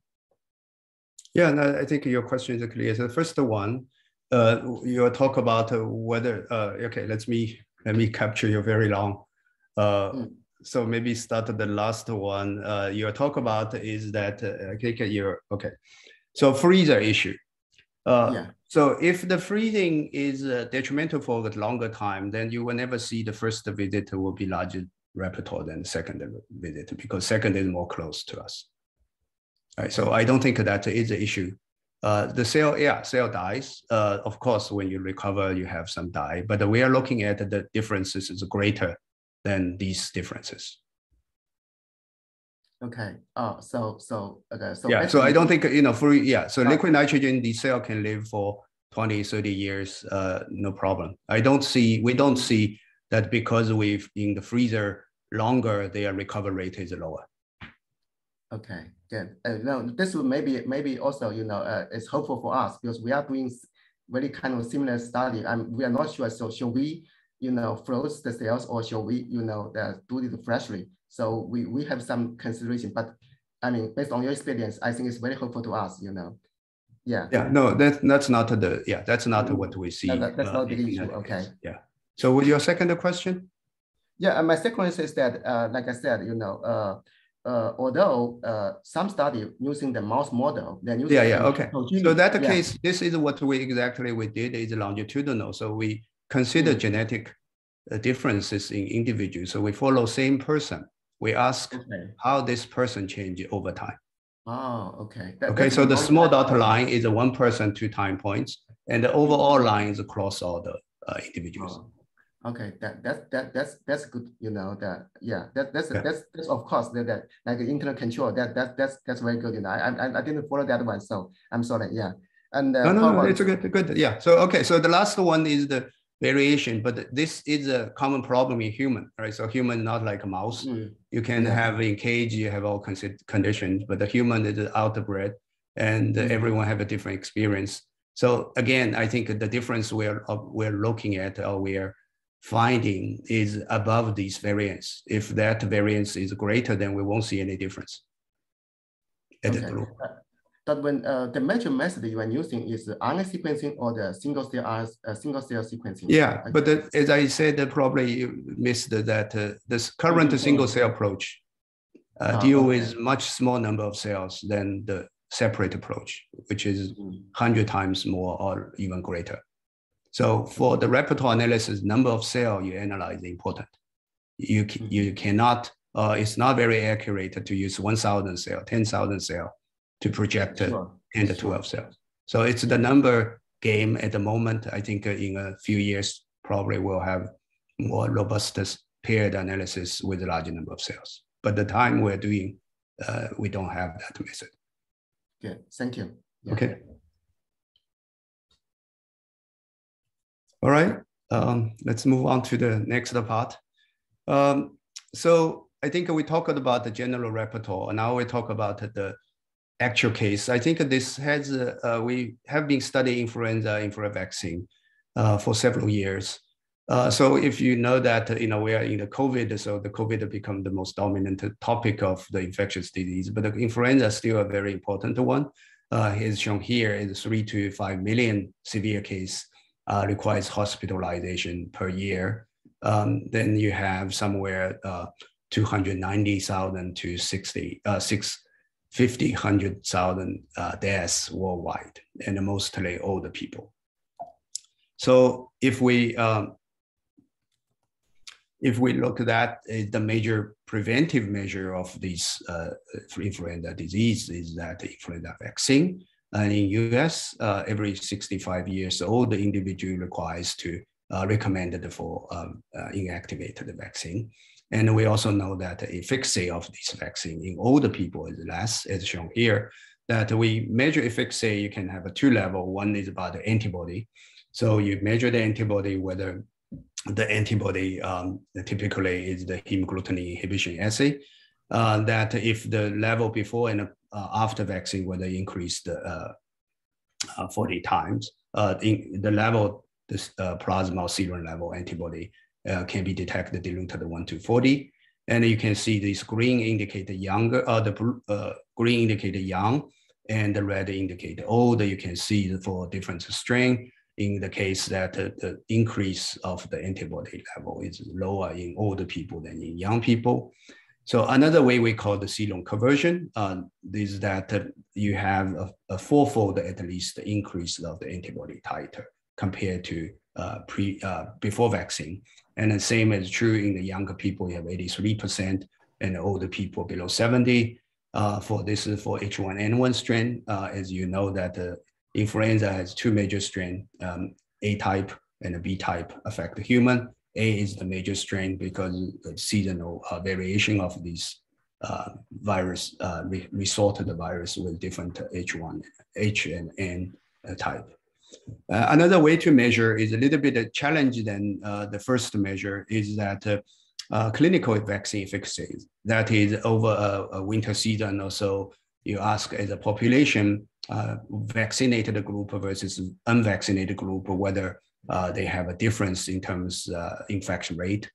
Yeah, no, I think your question is clear. So the first one, uh, you talk about whether, uh, okay, let me, let me capture your very long uh, mm so maybe start the last one. Uh, you talk about is that uh, okay. So freezer issue. Uh, yeah. So if the freezing is uh, detrimental for a longer time, then you will never see the first visit will be larger repertoire than the second visit because second is more close to us. All right. So I don't think that is the issue. Uh, the cell, yeah, cell dies. Uh, of course, when you recover, you have some die, but we are looking at the differences is greater than these differences. Okay. Oh, so so okay. So yeah. So I don't think you know for yeah. So liquid nitrogen, the cell can live for 20, 30 years, uh, no problem. I don't see we don't see that because we've in the freezer longer, their recovery rate is lower. Okay, good. Uh, no, this will maybe maybe also you know uh, it's helpful for us because we are doing very kind of similar study and we are not sure. So should we you know, froze the cells or should we, you know, the, do it freshly? So we, we have some consideration, but I mean, based on your experience, I think it's very helpful to us, you know. Yeah. Yeah, no, that, that's not the, yeah, that's not what we see. No, that, that's uh, not the issue, okay. Yeah. So with your second question? Yeah, and my second is that, uh, like I said, you know, uh, uh, although uh, some study using the mouse model, then using yeah, yeah, okay. So that yeah. case, this is what we exactly we did is longitudinal. So we consider mm. genetic uh, differences in individuals. So we follow same person. We ask okay. how this person change over time. Oh, okay. That, okay, so the small dotted line is a one person, two time points, and the overall line is across all the uh, individuals. Oh. Okay, that that that that's that's good. You know that yeah that that's yeah. that's that's of course that, that like internal control that that that's that's very good. You know I I, I didn't follow that one, so I'm sorry. Yeah, and uh, no no, no it's a good good yeah. So okay, so the last one is the variation, but this is a common problem in human, right? So human not like a mouse. Mm. You can yeah. have in cage, you have all conditions, but the human is out of outbred and mm. everyone have a different experience. So again, I think the difference we're, we're looking at or we're finding is above these variance. If that variance is greater, then we won't see any difference. Okay. But when uh, the major method you are using is RNA sequencing or the single cell uh, single cell sequencing. Yeah, but as I said, probably you missed that uh, this current mm -hmm. single cell approach uh, oh, deal okay. with much small number of cells than the separate approach, which is mm -hmm. 100 times more or even greater. So for the repertoire analysis, number of cell you analyze is important. You, mm -hmm. you cannot, uh, it's not very accurate to use 1,000 cell, 10,000 cell to project sure. 10 to 12 cells. So it's the number game at the moment. I think in a few years, probably we'll have more robust paired analysis with a larger number of cells. But the time we're doing, uh, we don't have that method. Okay, thank you. Yeah. Okay. All right, um, let's move on to the next part. Um, so I think we talked about the general repertoire. And now we talk about the actual case. I think this has, uh, uh, we have been studying influenza, influenza vaccine uh, for several years. Uh, so if you know that, you know, we are in the COVID, so the COVID become the most dominant topic of the infectious disease, but the influenza is still a very important one. Uh, is shown here is three to five million severe case uh, requires hospitalization per year. Um, then you have somewhere 290,000 to 60, uh, six, 50, 100,000 uh, deaths worldwide, and mostly older people. So if we um, if we look at that, uh, the major preventive measure of this uh, influenza disease is that influenza vaccine. And in US, uh, every 65 years old, the individual requires to uh, recommended for um, uh, inactivated vaccine. And we also know that the efficacy of this vaccine in older people is less, as shown here, that we measure efficacy, you can have a two level. One is about the antibody. So you measure the antibody, whether the antibody um, typically is the hemagglutinin inhibition assay. uh, that if the level before and uh, after vaccine were increased uh, uh, 40 times, uh, in the level, this plasma serum level antibody can be detected diluted 1 to 40. And you can see this green indicate the younger, uh, the green indicate young, and the red indicate old. You can see for different strain in the case that the increase of the antibody level is lower in older people than in young people. So another way we call the serum conversion uh, is that uh, you have a, a, fourfold at least increase of the antibody titer compared to uh, pre uh, before vaccine. And the same is true in the younger people, you have 83%, and the older people below 70. Uh, for this is for H1N1 strain, uh, as you know that the influenza has two major strain, um, A type and a B type affect the human. A is the major strain because the seasonal uh, variation of these uh, virus uh, re resorted virus with different H1, H and N type. Uh, another way to measure is a little bit a challenge than uh, the first measure is that clinical vaccine efficacy. That is over a, a, winter season or so, you ask as a population, vaccinated group versus unvaccinated group, whether uh, they have a difference in terms uh, infection rate.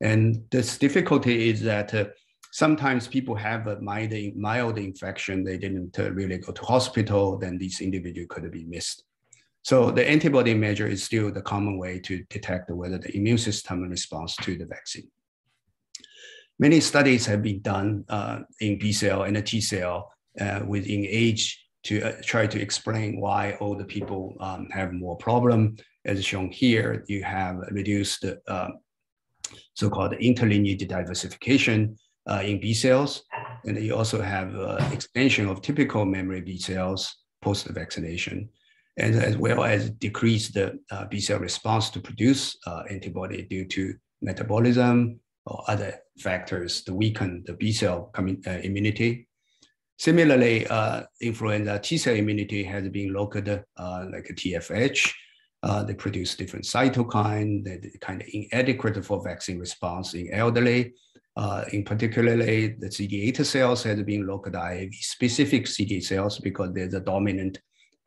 And this difficulty is that uh, sometimes people have a mild, mild infection, they didn't uh, really go to hospital, then this individual could be missed. So the antibody measure is still the common way to detect whether the immune system responds to the vaccine. Many studies have been done uh, in B cell and T cell uh, within age to try to explain why older people um, have more problem. As shown here, you have reduced uh, so-called interlineage diversification uh, in B cells, and you also have uh, expansion of typical memory B cells post-vaccination, and as well as decrease the uh, B cell response to produce uh, antibody due to metabolism or other factors to weaken the B cell uh, immunity. Similarly, influenza T cell immunity has been looked like a TFH, uh, they produce different cytokine, they're kind of inadequate for vaccine response in elderly. Uh, in particularly, the CD8 cells has been looked at specific CD8 cells because there's a dominant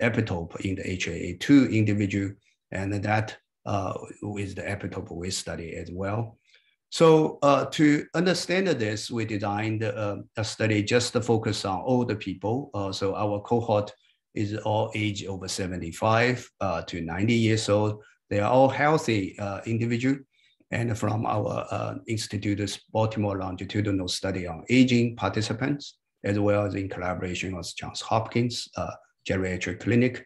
epitope in the HLA2 individual, and that uh, is the epitope we study as well. So uh, to understand this, we designed uh, a study just to focus on older people. Uh, so our cohort is all age over 75 uh, to 90 years old. They are all healthy uh, individual. And from our uh, Institute's Baltimore longitudinal study on aging participants, as well as in collaboration with Johns Hopkins uh, Geriatric Clinic.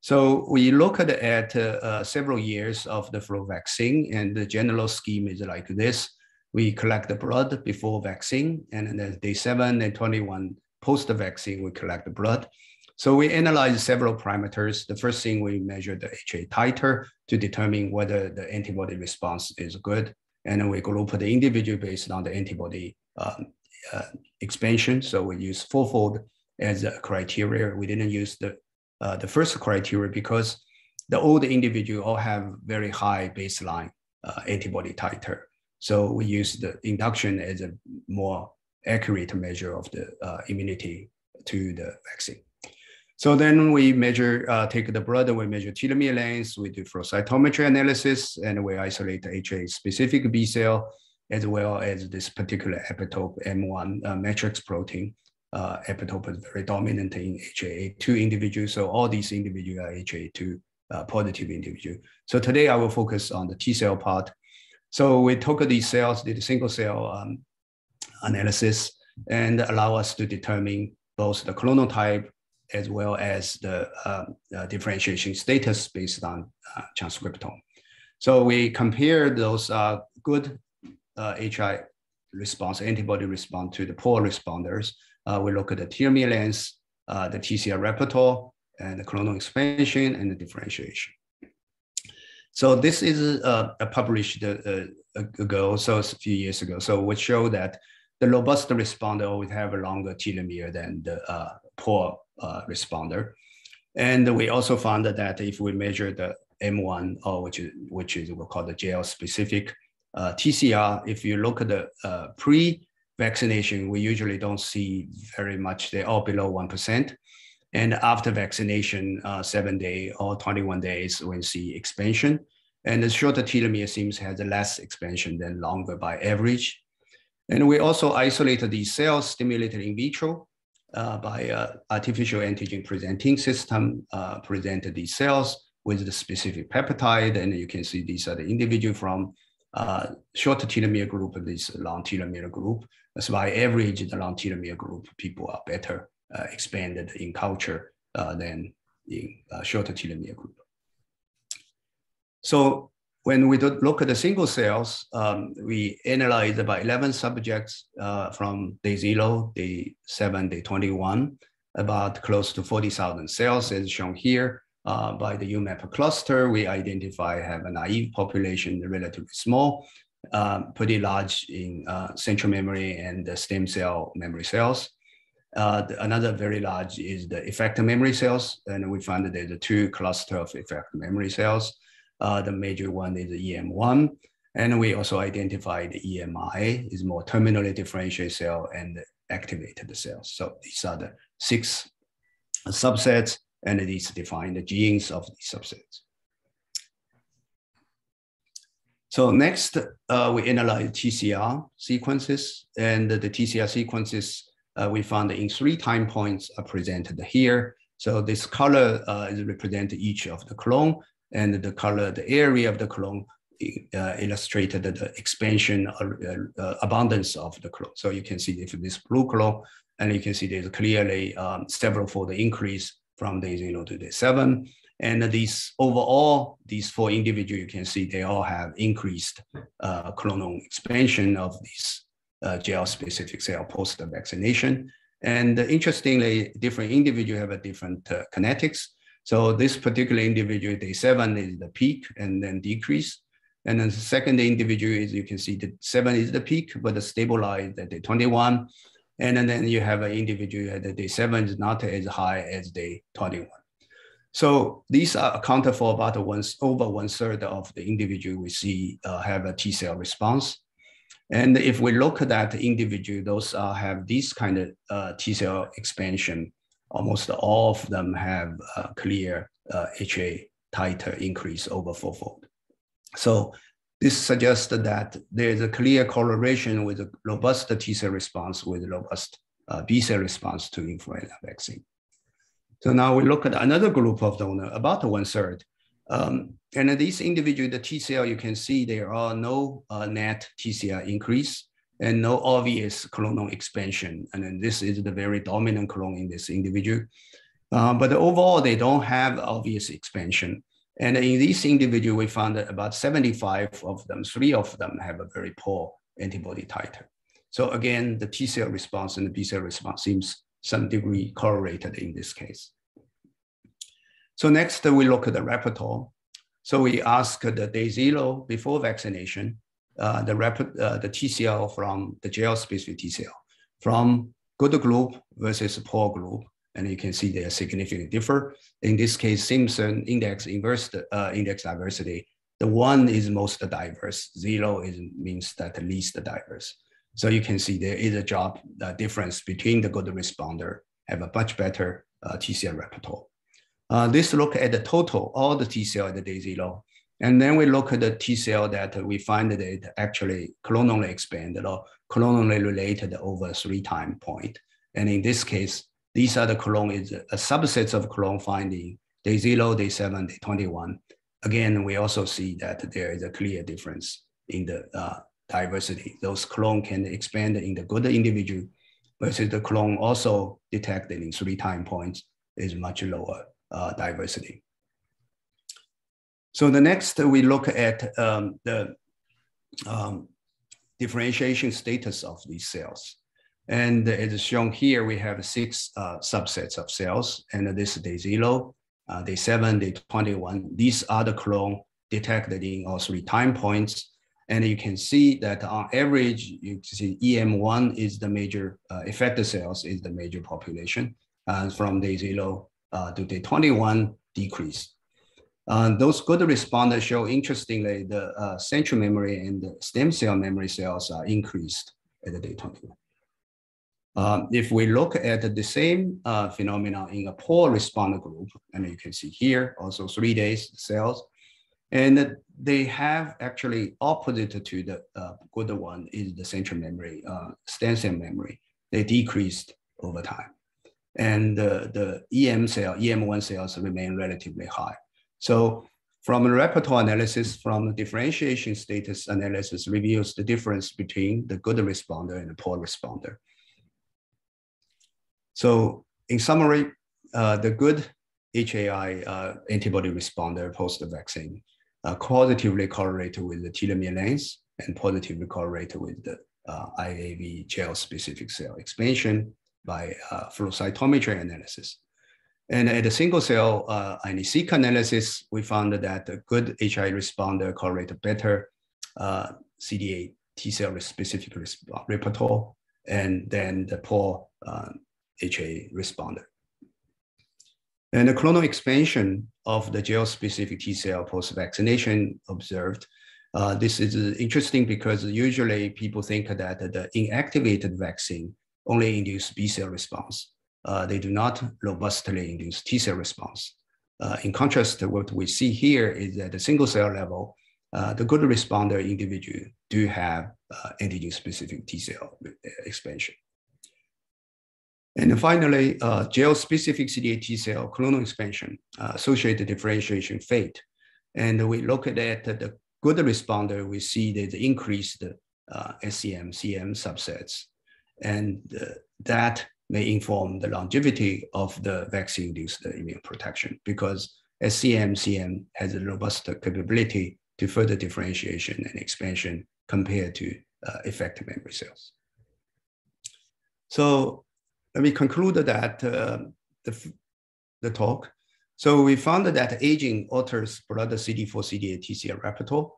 So we looked at uh, several years of the flu vaccine and the general scheme is like this. We collect the blood before vaccine and then day seven and 21 post-vaccine, we collect the blood. So we analyze several parameters. The first thing we measure the HA titer to determine whether the antibody response is good. And then we group the individual based on the antibody um, uh, expansion. So we use fourfold as a criteria. We didn't use the, uh, the first criteria because the older individual all have very high baseline uh, antibody titer. So we use the induction as a more accurate measure of the uh, immunity to the vaccine. So then we measure, uh, take the blood, we measure telomere length, we do flow cytometry analysis, and we isolate the HA specific B cell, as well as this particular epitope M1 uh, matrix protein. Uh, epitope is very dominant in HA2 individuals. So all these individuals are HA2 uh, positive individual. So today I will focus on the T cell part. So we took these cells, did a single cell um, analysis, and allow us to determine both the clonal type as well as the uh, uh, differentiation status based on uh, transcriptome. So we compare those uh, good HI uh, response, antibody response to the poor responders. Uh, we look at the telomere length, the TCR repertoire, and the clonal expansion and the differentiation. So this is published ago, so a few years ago. So we show that the robust responder always have a longer telomere than the uh, poor uh, responder. And we also found that if we measure the M1, or which is which is we call the GIL specific uh, TCR, if you look at the uh, pre vaccination, we usually don't see very much. They're all below 1%. And after vaccination, uh, seven day or 21 days, we see expansion. And the shorter telomere seems has less expansion than longer by average. And we also isolated these cells stimulated in vitro uh, by uh, artificial antigen presenting system, uh, presented these cells with the specific peptide. And you can see these are the individual from uh, short telomere group and this long telomere group. That's why average the long telomere group people are better uh, expanded in culture uh, than in uh, short telomere group. So when we look at the single cells, um, we analyze about 11 subjects uh, from day zero, day seven, day 21, about close to 40,000 cells as shown here. Uh, by the UMAP cluster, we identify have a naive population, relatively small, um, pretty large in uh, central memory and the stem cell memory cells. Uh, the, another very large is the effector memory cells, and we found that there's a two cluster of effector memory cells. Uh, the major one is the EM1, and we also identified the EMI is more terminally differentiated cell and activated cells. So these are the six subsets and these define the genes of these subsets. So next, uh, we analyze TCR sequences, and the TCR sequences uh, we found in three time points are presented here. So this color uh, is represent each of the clone, and the color, the area of the clone uh, illustrated the expansion or uh, uh, abundance of the clone. So you can see if this blue clone, and you can see there's clearly um, several fold increase from day zero to day seven. And these overall, these four individuals, you can see they all have increased uh, clonal expansion of these uh, GIL-specific cell post-vaccination. And interestingly, different individuals have a different uh, kinetics. So this particular individual, day seven is the peak and then decrease. And then the second individual is, you can see the seven is the peak, but the stabilized at day 21. And then you have an individual at day seven is not as high as day 21. So these are accounted for about one, over one third of the individual we see uh, have a T cell response. And if we look at that individual, those uh, have this kind of uh, T cell expansion, almost all of them have a clear HA uh, titer increase over fourfold. So this suggests that there's a clear correlation with a robust T cell response with robust uh, B cell response to influenza vaccine. So now we look at another group of donor, about one third. Um, and these individual, the T cell, you can see there are no uh, net TCR increase and no obvious clonal expansion. And then this is the very dominant clone in this individual. Uh, but overall, they don't have obvious expansion. And in this individual, we found that about 75 of them, three of them have a very poor antibody titer. So again, the T cell response and the B cell response seems some degree correlated in this case. So next we look at the repertoire. So we ask the day zero before vaccination, uh, the, rep uh, the TCL from the GIL specific TCL from good group versus poor group and you can see they are significantly differ. In this case, Simpson index inverse uh, index diversity. The one is most diverse. Zero is means that least diverse. So you can see there is a job uh, difference between the good responder have a much better uh, TCL repertoire. Uh, this look at the total, all the T cell at the day zero. And then we look at the T cell that we find that it actually clonally expanded or clonally related over three time point. And in this case, these are the clone is a subset of clone finding day zero, day seven, day 21. Again, we also see that there is a clear difference in the uh, diversity. Those clone can expand in the good individual versus the clone also detected in three time points is much lower uh, diversity. So the next we look at um, the um, differentiation status of these cells. And as shown here, we have six uh, subsets of cells, and this is day zero, uh, day seven, day 21. These are the clone detected in all three time points. And you can see that on average, you see EM1 is the major uh, effector cells is the major population. And from day zero uh, to day 21, decrease. Uh, those good responders show, interestingly, the uh, central memory and the stem cell memory cells are increased at the day 21. Um, if we look at the same uh, phenomenon in a poor responder group, and you can see here also three days cells, and they have actually opposite to the uh, good one is the central memory, uh, cell memory. They decreased over time. And the EM cell, EM1 cells remain relatively high. So from a repertoire analysis, from the differentiation status analysis reveals the difference between the good responder and the poor responder. So in summary, uh, the good HAI uh, antibody responder post-vaccine uh, correlated with the telomere length and positively correlated with the uh, IAV GIL specific cell expansion by uh, flow cytometry analysis. And at the single cell uh, analysis, we found that the good HI responder correlated better uh, CD8 T cell specific repertoire and then the poor uh, HA responder. And the clonal expansion of the GIL-specific T cell post-vaccination observed. Uh, this is interesting because usually people think that the inactivated vaccine only induce B cell response uh, they do not robustly induce T cell response. Uh, in contrast what we see here is at the single cell level, uh, the good responder individual do have uh, antigen specific T cell expansion. And finally, uh, GIL specific CD8 T cell clonal expansion uh, associated differentiation fate. And we look at the good responder, we see that the increased uh, SCM, CM subsets. And that may inform the longevity of the vaccine-induced immune protection because SCM, CM has a robust capability to further differentiation and expansion compared to uh, effective memory cells. So let me conclude that uh, the, the talk. So we found that aging alters blood CD4, CD8 TCR repertoire.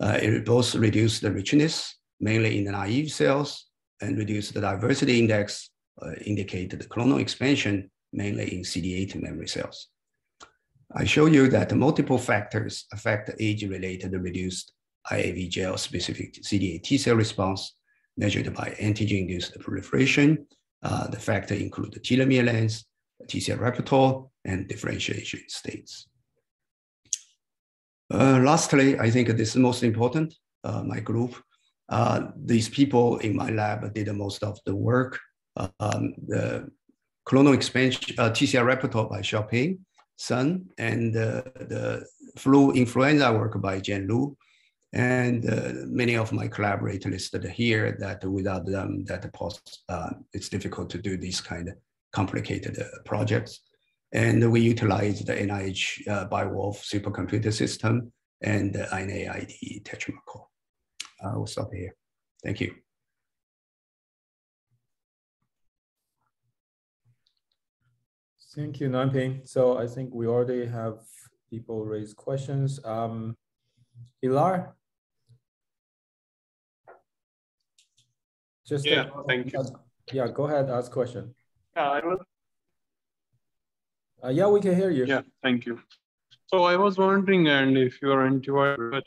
Uh, it both reduces the richness, mainly in the naive cells, and reduce the diversity index uh, indicate the clonal expansion mainly in CD8 memory cells. I show you that multiple factors affect age-related reduced IAV GIL specific CD8 T cell response measured by antigen-induced proliferation. Uh, the factor include the telomere length, T cell repertoire, and differentiation states. Uh, lastly, I think this is most important, uh, my group. Uh, these people in my lab did most of the work um, the clonal expansion uh, TCR repertoire by Xiaoping, Sun, and the flu influenza work by Jian Lu. And uh, many of my collaborators listed here that without them, that uh, it's difficult to do these kind of complicated uh, projects. And we utilize the NIH uh, Biowulf supercomputer system and the NIAID Tetramer I will stop here. Thank you. Thank you, Nanping. So I think we already have people raise questions. Um, Ilar? Just yeah, thank you. Yeah, go ahead, ask question. Yeah, I was. Uh, yeah, we can hear you. Yeah, thank you. So I was wondering, and if you are into uh,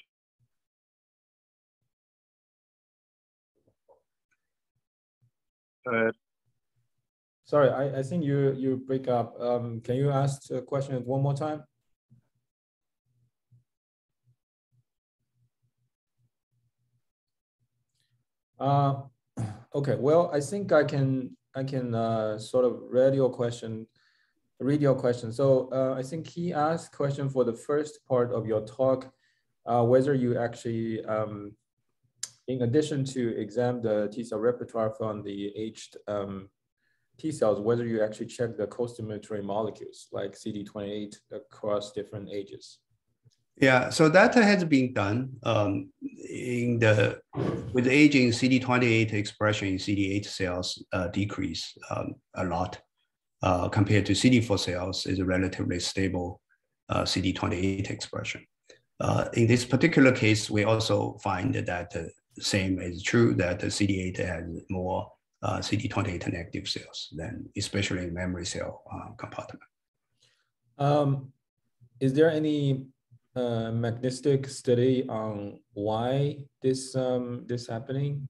Sorry, I, I think you you break up. Um, can you ask the question one more time? Uh, okay, well, I think I can I can uh, sort of read your question, read your question. So uh, I think he asked question for the first part of your talk, uh, whether you actually, um, in addition to examine the T cell repertoire from the aged um, T cells, whether you actually check the costimulatory molecules like CD28 across different ages. Yeah, so that has been done um, in the with aging CD28 expression in CD8 cells uh, decrease um, a lot uh, compared to CD4 cells is a relatively stable uh, CD28 expression. Uh, in this particular case, we also find that the same is true that the CD8 has more uh, CD28 negative cells than especially memory cell uh, compartment. Um, is there any uh, mechanistic study on why this um, this happening?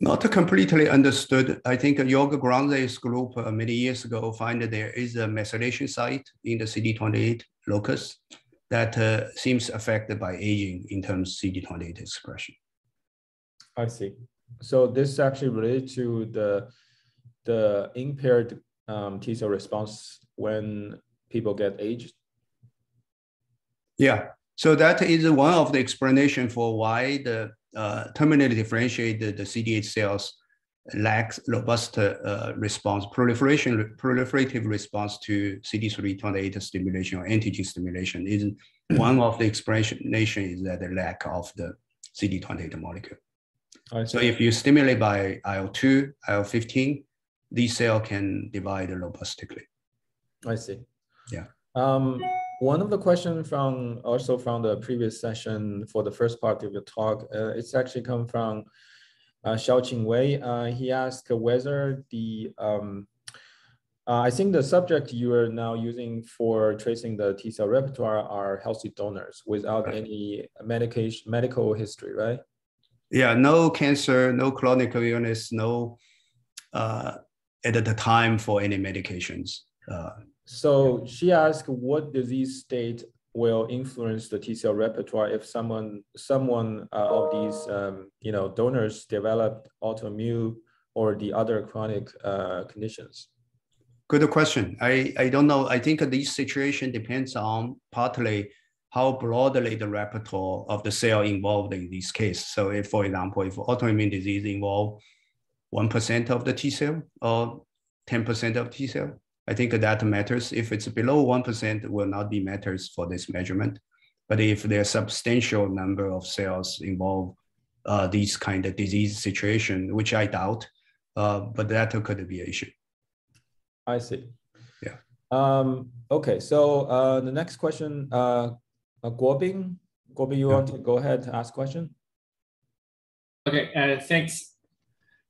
Not completely understood. I think Jörg Goronzy's group uh, many years ago find that there is a methylation site in the CD28 locus that uh, seems affected by aging in terms of CD28 expression. I see. So this is actually related to the the impaired um, T cell response when people get aged. Yeah. So that is one of the explanation for why the uh, terminally differentiated the CD8 cells lacks robust uh, response, proliferation, proliferative response to CD328 stimulation or antigen stimulation is one of the explanation is that the lack of the CD28 molecule. So if you stimulate by IL-2, IL-15, these cell can divide robustly. I see. Yeah. Um, one of the questions from also from the previous session for the first part of your talk, uh, it's actually come from uh, Xiaoqing Wei. Uh, he asked whether the, um, uh, I think the subject you are now using for tracing the T cell repertoire are healthy donors without right. any medication, medical history, right? Yeah, no cancer, no chronic illness, no uh, at the time for any medications. So she asked what disease state will influence the T cell repertoire if someone someone uh, of these um, you know donors developed autoimmune or the other chronic uh, conditions? Good question. I, I don't know. I think this situation depends on partly how broadly the repertoire of the cell involved in this case. So if, for example, if autoimmune disease involve 1% of the T cell or 10% of T cell, I think that matters. If it's below 1%, will not be matters for this measurement. But if there's substantial number of cells involved uh, these kind of disease situation, which I doubt, uh, but that could be an issue. I see. Yeah. Um, okay, so uh, the next question, uh, uh, Guobing, Guobing, you yeah. want to go ahead and ask question? Okay, uh, thanks.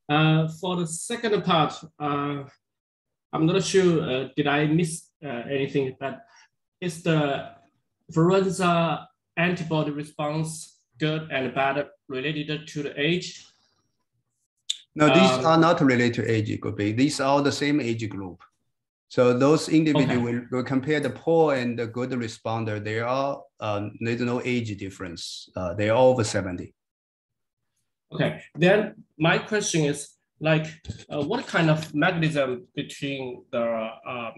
Uh, for the second part, uh, I'm not sure, uh, did I miss uh, anything, but is the influenza antibody response good and bad related to the age? No, these um, are not related to age group. These are the same age group. So those individuals okay. will, will, compare the poor and the good responder. They are uh, there's no age difference. Uh, they are over 70. Okay, then my question is like uh, what kind of mechanism between the um,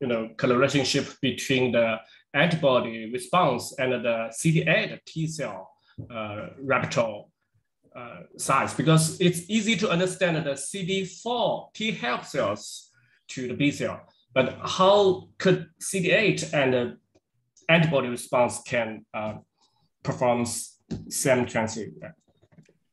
you know relationship between the antibody response and the CD8 T cell uh, repertoire uh, size because it's easy to understand the CD4 T helper cells to the B cell, but how could CD8 and the antibody response can uh, perform same transit?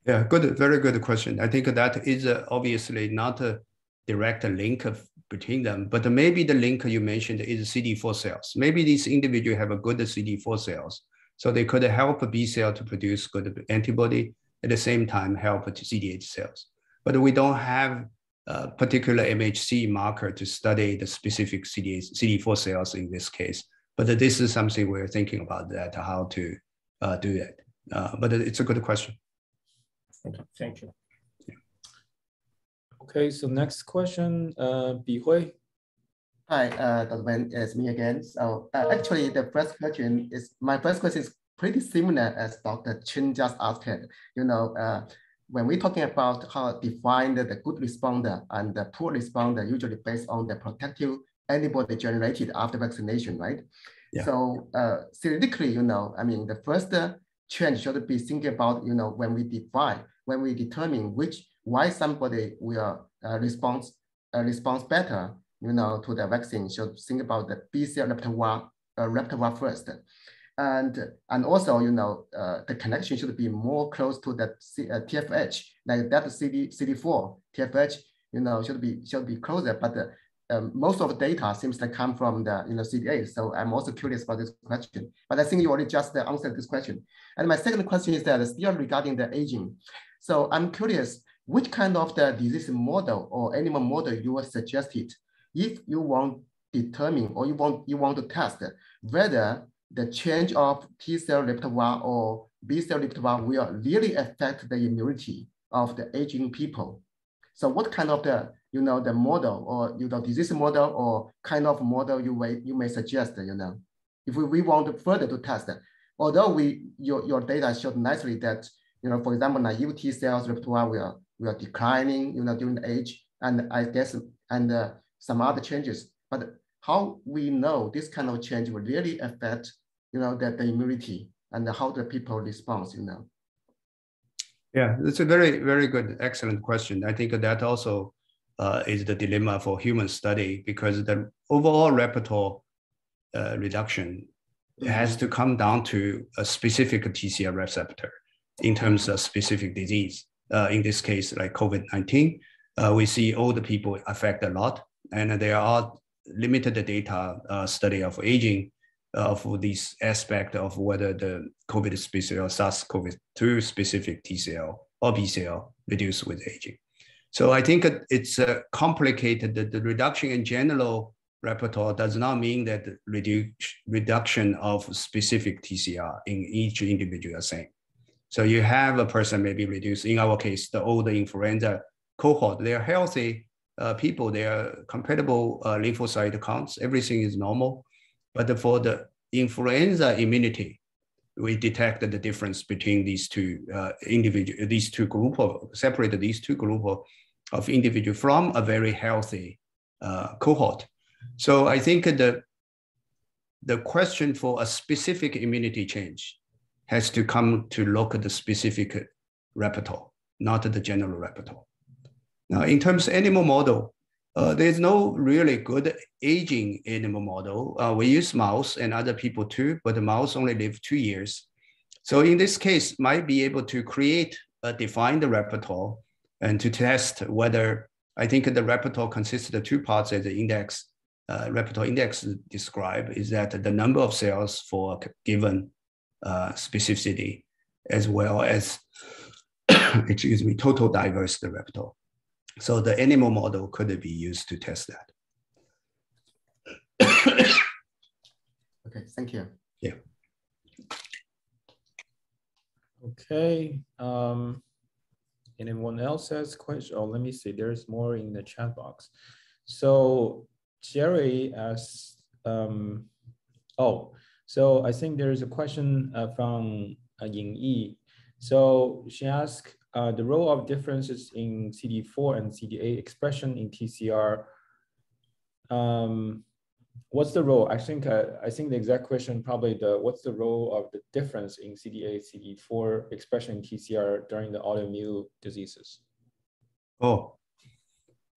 Yeah, good, very good question. I think that is uh, obviously not a direct link of, between them, but maybe the link you mentioned is CD4 cells. Maybe these individuals have a good CD4 cells, so they could help a B cell to produce good antibody at the same time help CD8 cells. But we don't have a particular MHC marker to study the specific CD8, CD4 cells in this case. But this is something we're thinking about that, how to uh, do that. Uh, but it's a good question. Okay, thank you. Okay, so next question, uh, Hui. Hi, uh, Dr. Weng, it's me again. So uh, actually, the first question is, my first question is pretty similar as Dr. Chen just asked. You know, uh, when we're talking about how to define the, the good responder and the poor responder, usually based on the protective antibody generated after vaccination, right? Yeah. So uh, theoretically, you know, I mean, the first uh, change should be thinking about, you know, when we define when we determine which why somebody will uh, respond uh, response better, you know, to the vaccine, should think about the B cell repertoire, uh, repertoire first. And, and also, you know, uh, the connection should be more close to the C, uh, TFH, like that CD, CD4, TFH, you know, should be should be closer. But the, um, most of the data seems to come from the you know CD8. So I'm also curious about this question. But I think you already just answered this question. And my second question is that still regarding the aging. So I'm curious, which kind of the disease model or animal model you were suggested if you want to determine or you want you want to test whether the change of T cell repertoire or B cell repertoire will really affect the immunity of the aging people. So what kind of the, you know, the model or, you know, disease model or kind of model you may, you may suggest, you know, if we, we want further to test. Although we, your, your data showed nicely that, you know, for example, naive T cells repertoire will, are declining, you know, during the age, and I guess, and uh, some other changes. But how we know this kind of change will really affect, you know, the, the immunity and how the people respond, you know? Yeah, it's a very, very good, excellent question. I think that also uh, is the dilemma for human study because the overall repertoire uh, reduction mm-hmm. has to come down to a specific TCR receptor in terms of specific disease. Uh, in this case, like COVID-19, uh, we see older people affect a lot, and there are limited data uh, study of aging of this aspect of whether the COVID specific or SARS-CoV-2 specific T cell or B cell reduce with aging. So I think it's uh, complicated. The, the reduction in general repertoire does not mean that reduction of specific TCR in each individual same. So you have a person maybe reduced. in our case, the older influenza cohort, they are healthy uh, people, they are compatible uh, lymphocyte counts, everything is normal. But for the influenza immunity, we detected the difference between these two uh, individual, these two group of separated these two group of, of individual from a very healthy uh, cohort. So I think the the question for a specific immunity change has to come to look at the specific repertoire, not the general repertoire. Now, in terms of animal model, uh, there's no really good aging animal model. Uh, we use mouse and other people too, but the mouse only live two years. So in this case, might be able to create a defined repertoire and to test whether, I think the repertoire consists of two parts as the index, uh, repertoire index describe is that the number of cells for a given uh, specificity, as well as, excuse me, total diversity repertoire. So the animal model could be used to test that. okay, thank you. Yeah. Okay. Um, anyone else has questions? Oh, let me see. There's more in the chat box. So Jerry asked, um, oh, so I think there's a question uh, from uh, Ying Yi. So she asked, uh, the role of differences in CD4 and CD8 expression in TCR. Um, what's the role? I think uh, I think the exact question probably the what's the role of the difference in CD8, CD4 expression in TCR during the autoimmune diseases? Oh,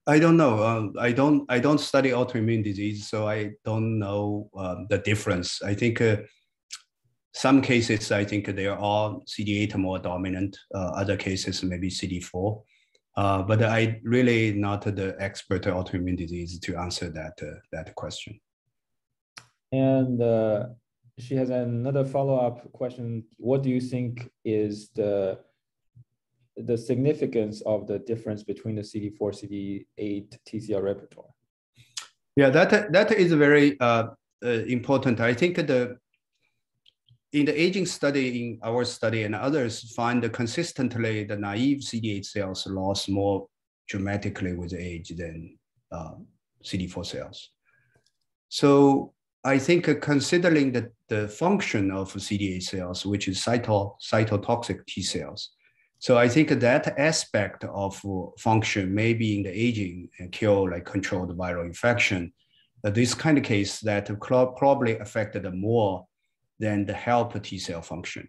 I don't know. Um, I don't I don't study autoimmune disease, so I don't know um, the difference. I think. Uh, some cases, I think they are all CD8 more dominant. Uh, other cases, maybe CD4. Uh, but I really not the expert autoimmune disease to answer that uh, that question. And uh, she has another follow-up question. What do you think is the the significance of the difference between the CD4, CD8 TCR repertoire? Yeah, that that is very uh, uh, important. I think the in the aging study, in our study and others find consistently the naive CD8 cells lost more dramatically with age than uh, CD4 cells. So I think considering the, the function of CD8 cells, which is cyto, cytotoxic T cells, so I think that aspect of function may be in the aging and kill like controlled viral infection. Uh, this kind of case that probably affected more than the helper T cell function.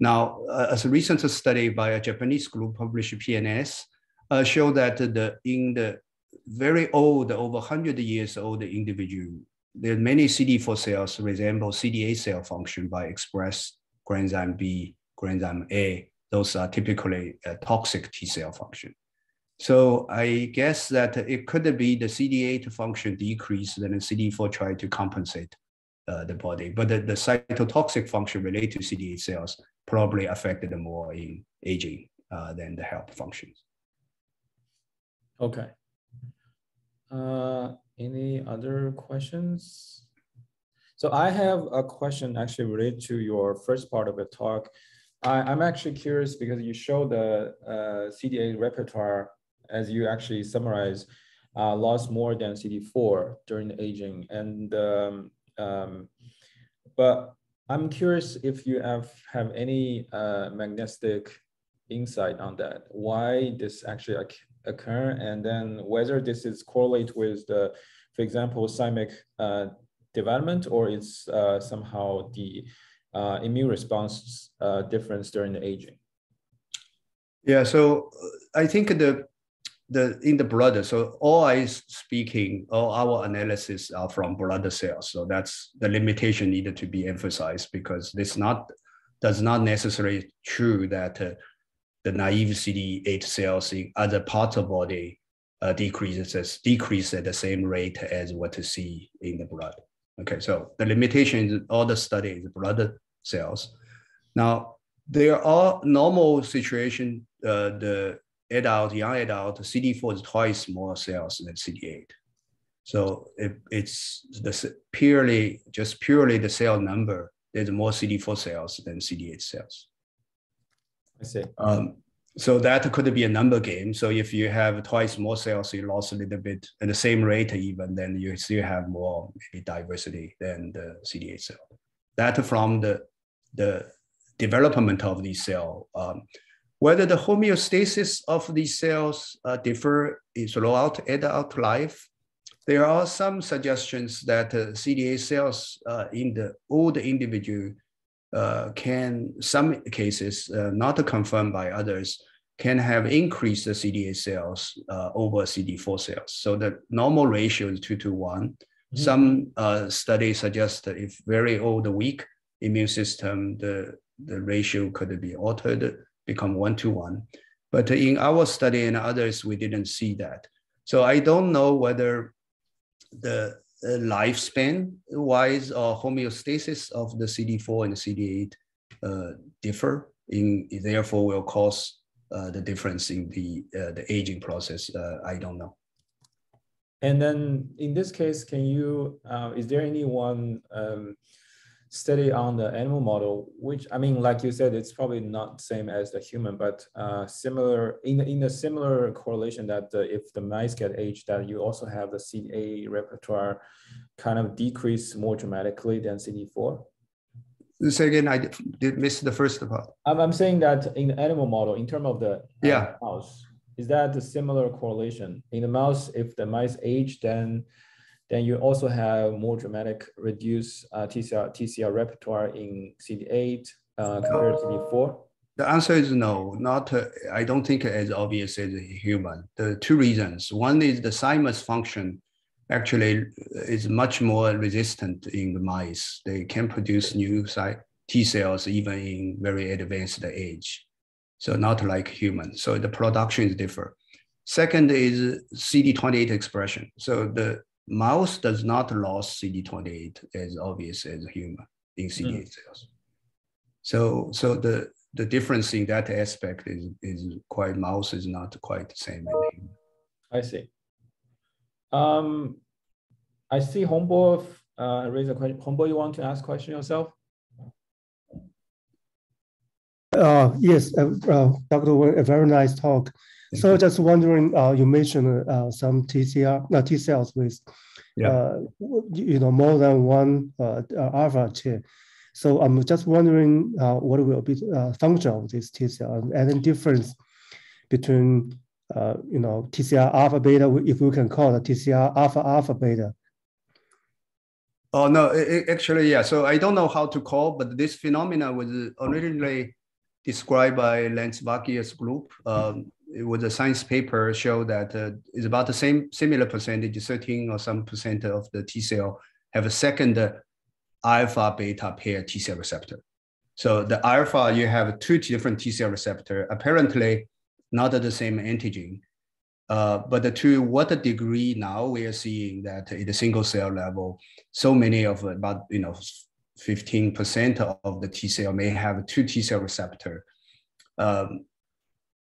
Now, uh, as a recent study by a Japanese group published PNAS uh, showed that the, in the very old, over 100 years old individual, there are many CD4 cells resemble CD8 cell function by express granzyme B, granzyme A. Those are typically toxic T cell function. So I guess that it could be the CD8 function decreased, then the CD4 try to compensate uh, the body. But the, the cytotoxic function related to CD8 cells probably affected more in aging uh, than the help functions. Okay. Uh, any other questions? So I have a question actually related to your first part of the talk. I, am actually curious because you show the uh, CD8 repertoire as you actually summarize uh, lost more than CD4 during aging. And um, um, but I'm curious if you have have any uh, magnetic insight on that. Why this actually occur, and then whether this is correlate with the, for example, thymic uh, development, or it's uh, somehow the uh, immune response uh, difference during the aging? Yeah, so uh, I think the the in the blood, so all I speaking, all our analysis are from blood cells. So that's the limitation needed to be emphasized because this not does not necessarily true that uh, the naive CD8 cells in other parts of body uh, decreases decrease at the same rate as what to see in the blood. Okay, so the limitation is all the study is blood cells. Now, there are normal situation, uh, the adult, young adult, CD4 is twice more cells than CD8. So it, it's the purely, just purely the cell number, there's more CD4 cells than CD8 cells. I see. Um, so that could be a number game. So if you have twice more cells, you lost a little bit at the same rate even, then you still have more maybe diversity than the CD8 cell. That from the, the development of these cells. Um, whether the homeostasis of these cells uh, differ throughout adult life, there are some suggestions that uh, CD8 cells uh, in the old individual uh, can, some cases, uh, not confirmed by others, can have increased the CD8 cells uh, over CD4 cells. So the normal ratio is two to one. Mm-hmm. Some uh, studies suggest that if very old, weak immune system, the, the ratio could be altered, become one to one. But in our study and others, we didn't see that. So I don't know whether the lifespan wise or homeostasis of the CD4 and the CD8 uh, differ in therefore will cause uh, the difference in the uh, the aging process. Uh, I don't know. And then in this case, can you uh, is there any one um, study on the animal model, which I mean, like you said, it's probably not same as the human, but uh, similar in in a similar correlation that uh, if the mice get aged, that you also have the CD8 repertoire kind of decrease more dramatically than CD4. Say again, I did miss the first part. I'm, I'm saying that in the animal model, in terms of the yeah. mouse, is that a similar correlation? In the mouse, if the mice age, then then you also have more dramatic reduced uh, TCR, TCR repertoire in CD8 uh, compared to CD4? The answer is no, not, uh, I don't think as obvious as human. The two reasons. One is the thymus function actually is much more resistant in the mice. They can produce new T cells even in very advanced age. So not like human. So the production is different. Second is CD28 expression. So the mouse does not lose CD28 as obvious as human in CD8 mm. cells. So, so the, the difference in that aspect is, is quite, mouse is not quite the same as human. I see. Um, I see Hongbo uh, raise a question. Hongbo, you want to ask question yourself? Uh, yes, uh, uh, Dr. Weng, a very nice talk. So just wondering, uh, you mentioned uh, some TCR, uh, T cells with, yeah. uh, you know, more than one uh, uh alpha chain. So I'm just wondering uh, what will be the uh, function of this T cell and the difference between, uh, you know, TCR alpha beta, if we can call it TCR alpha alpha beta. Oh no, it, actually, yeah. So I don't know how to call, but this phenomena was originally described by Lanzavecchia's group. Um, it was a science paper show that uh, it's about the same similar percentage, 13 or some percent of the T cell have a second alpha beta pair T cell receptor. So the alpha, you have two different T cell receptor, apparently not at the same antigen. Uh, but to what degree now we are seeing that at the single cell level, so many of about you know 15% of the T cell may have two T cell receptor. Um,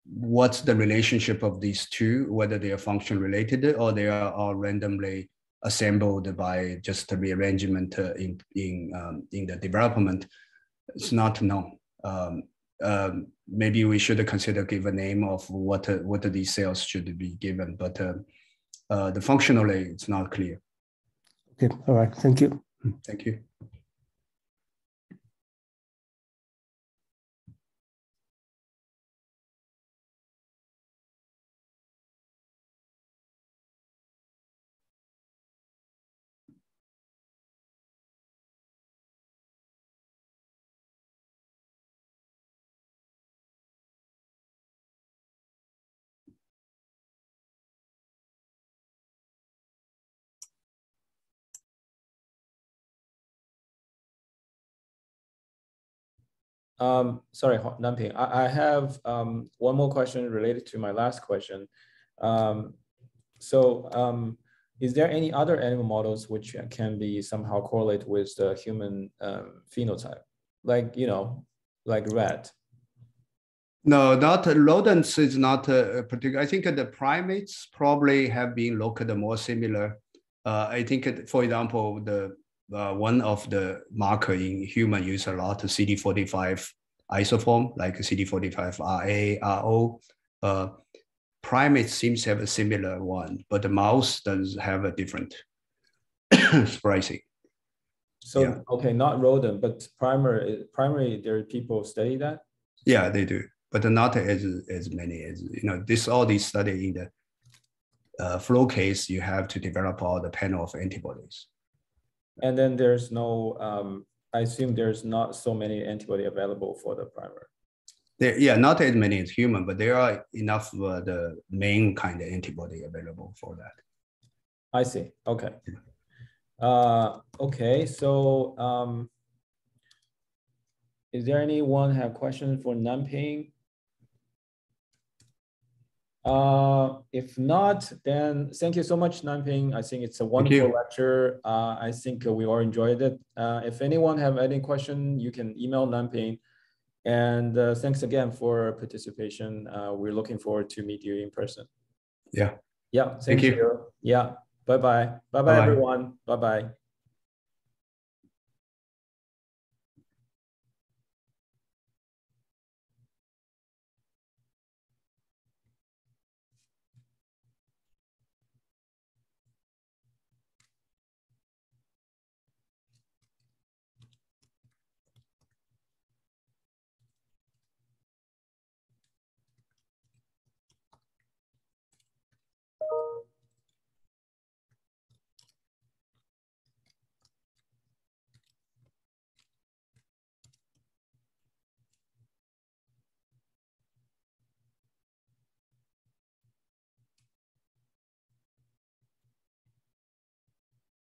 what's the relationship of these two, whether they are function related or they are, are randomly assembled by just a rearrangement uh, in, in, um, in the development, it's not known. Um, um, maybe we should consider give a name of what uh, what these cells should be given, but uh, uh, the functionally it's not clear. Okay, all right, thank you. Thank you. Um, sorry, Nanping. I, I have um, one more question related to my last question. Um, so um, is there any other animal models which can be somehow correlate with the human um, phenotype? Like, you know, like rat? No, not rodents is not a particular. I think the primates probably have been looked more similar. Uh, I think, for example, the uh, one of the marker in human use a lot CD45 isoform like CD45RA, RO. Uh, primates seems to have a similar one, but the mouse does have a different splicing. So yeah. okay, not rodent, but primary primary. There are people study that. Yeah, they do, but not as as many as you know. This all these study in the uh, flow case, you have to develop all the panel of antibodies. And then there's no, um, I assume there's not so many antibody available for the primer. There, yeah, not as many as human, but there are enough uh, the main kind of antibody available for that. I see. Okay. Uh, okay. So, um, is there anyone have questions for Nanping? Uh, if not, then thank you so much, Nanping. I think it's a wonderful lecture. Uh, I think we all enjoyed it. Uh, if anyone have any question, you can email Nanping. And uh, thanks again for participation. Uh, we're looking forward to meet you in person. Yeah. Yeah. Thank you. you. Yeah. Bye-bye. Bye-bye, everyone. Bye-bye.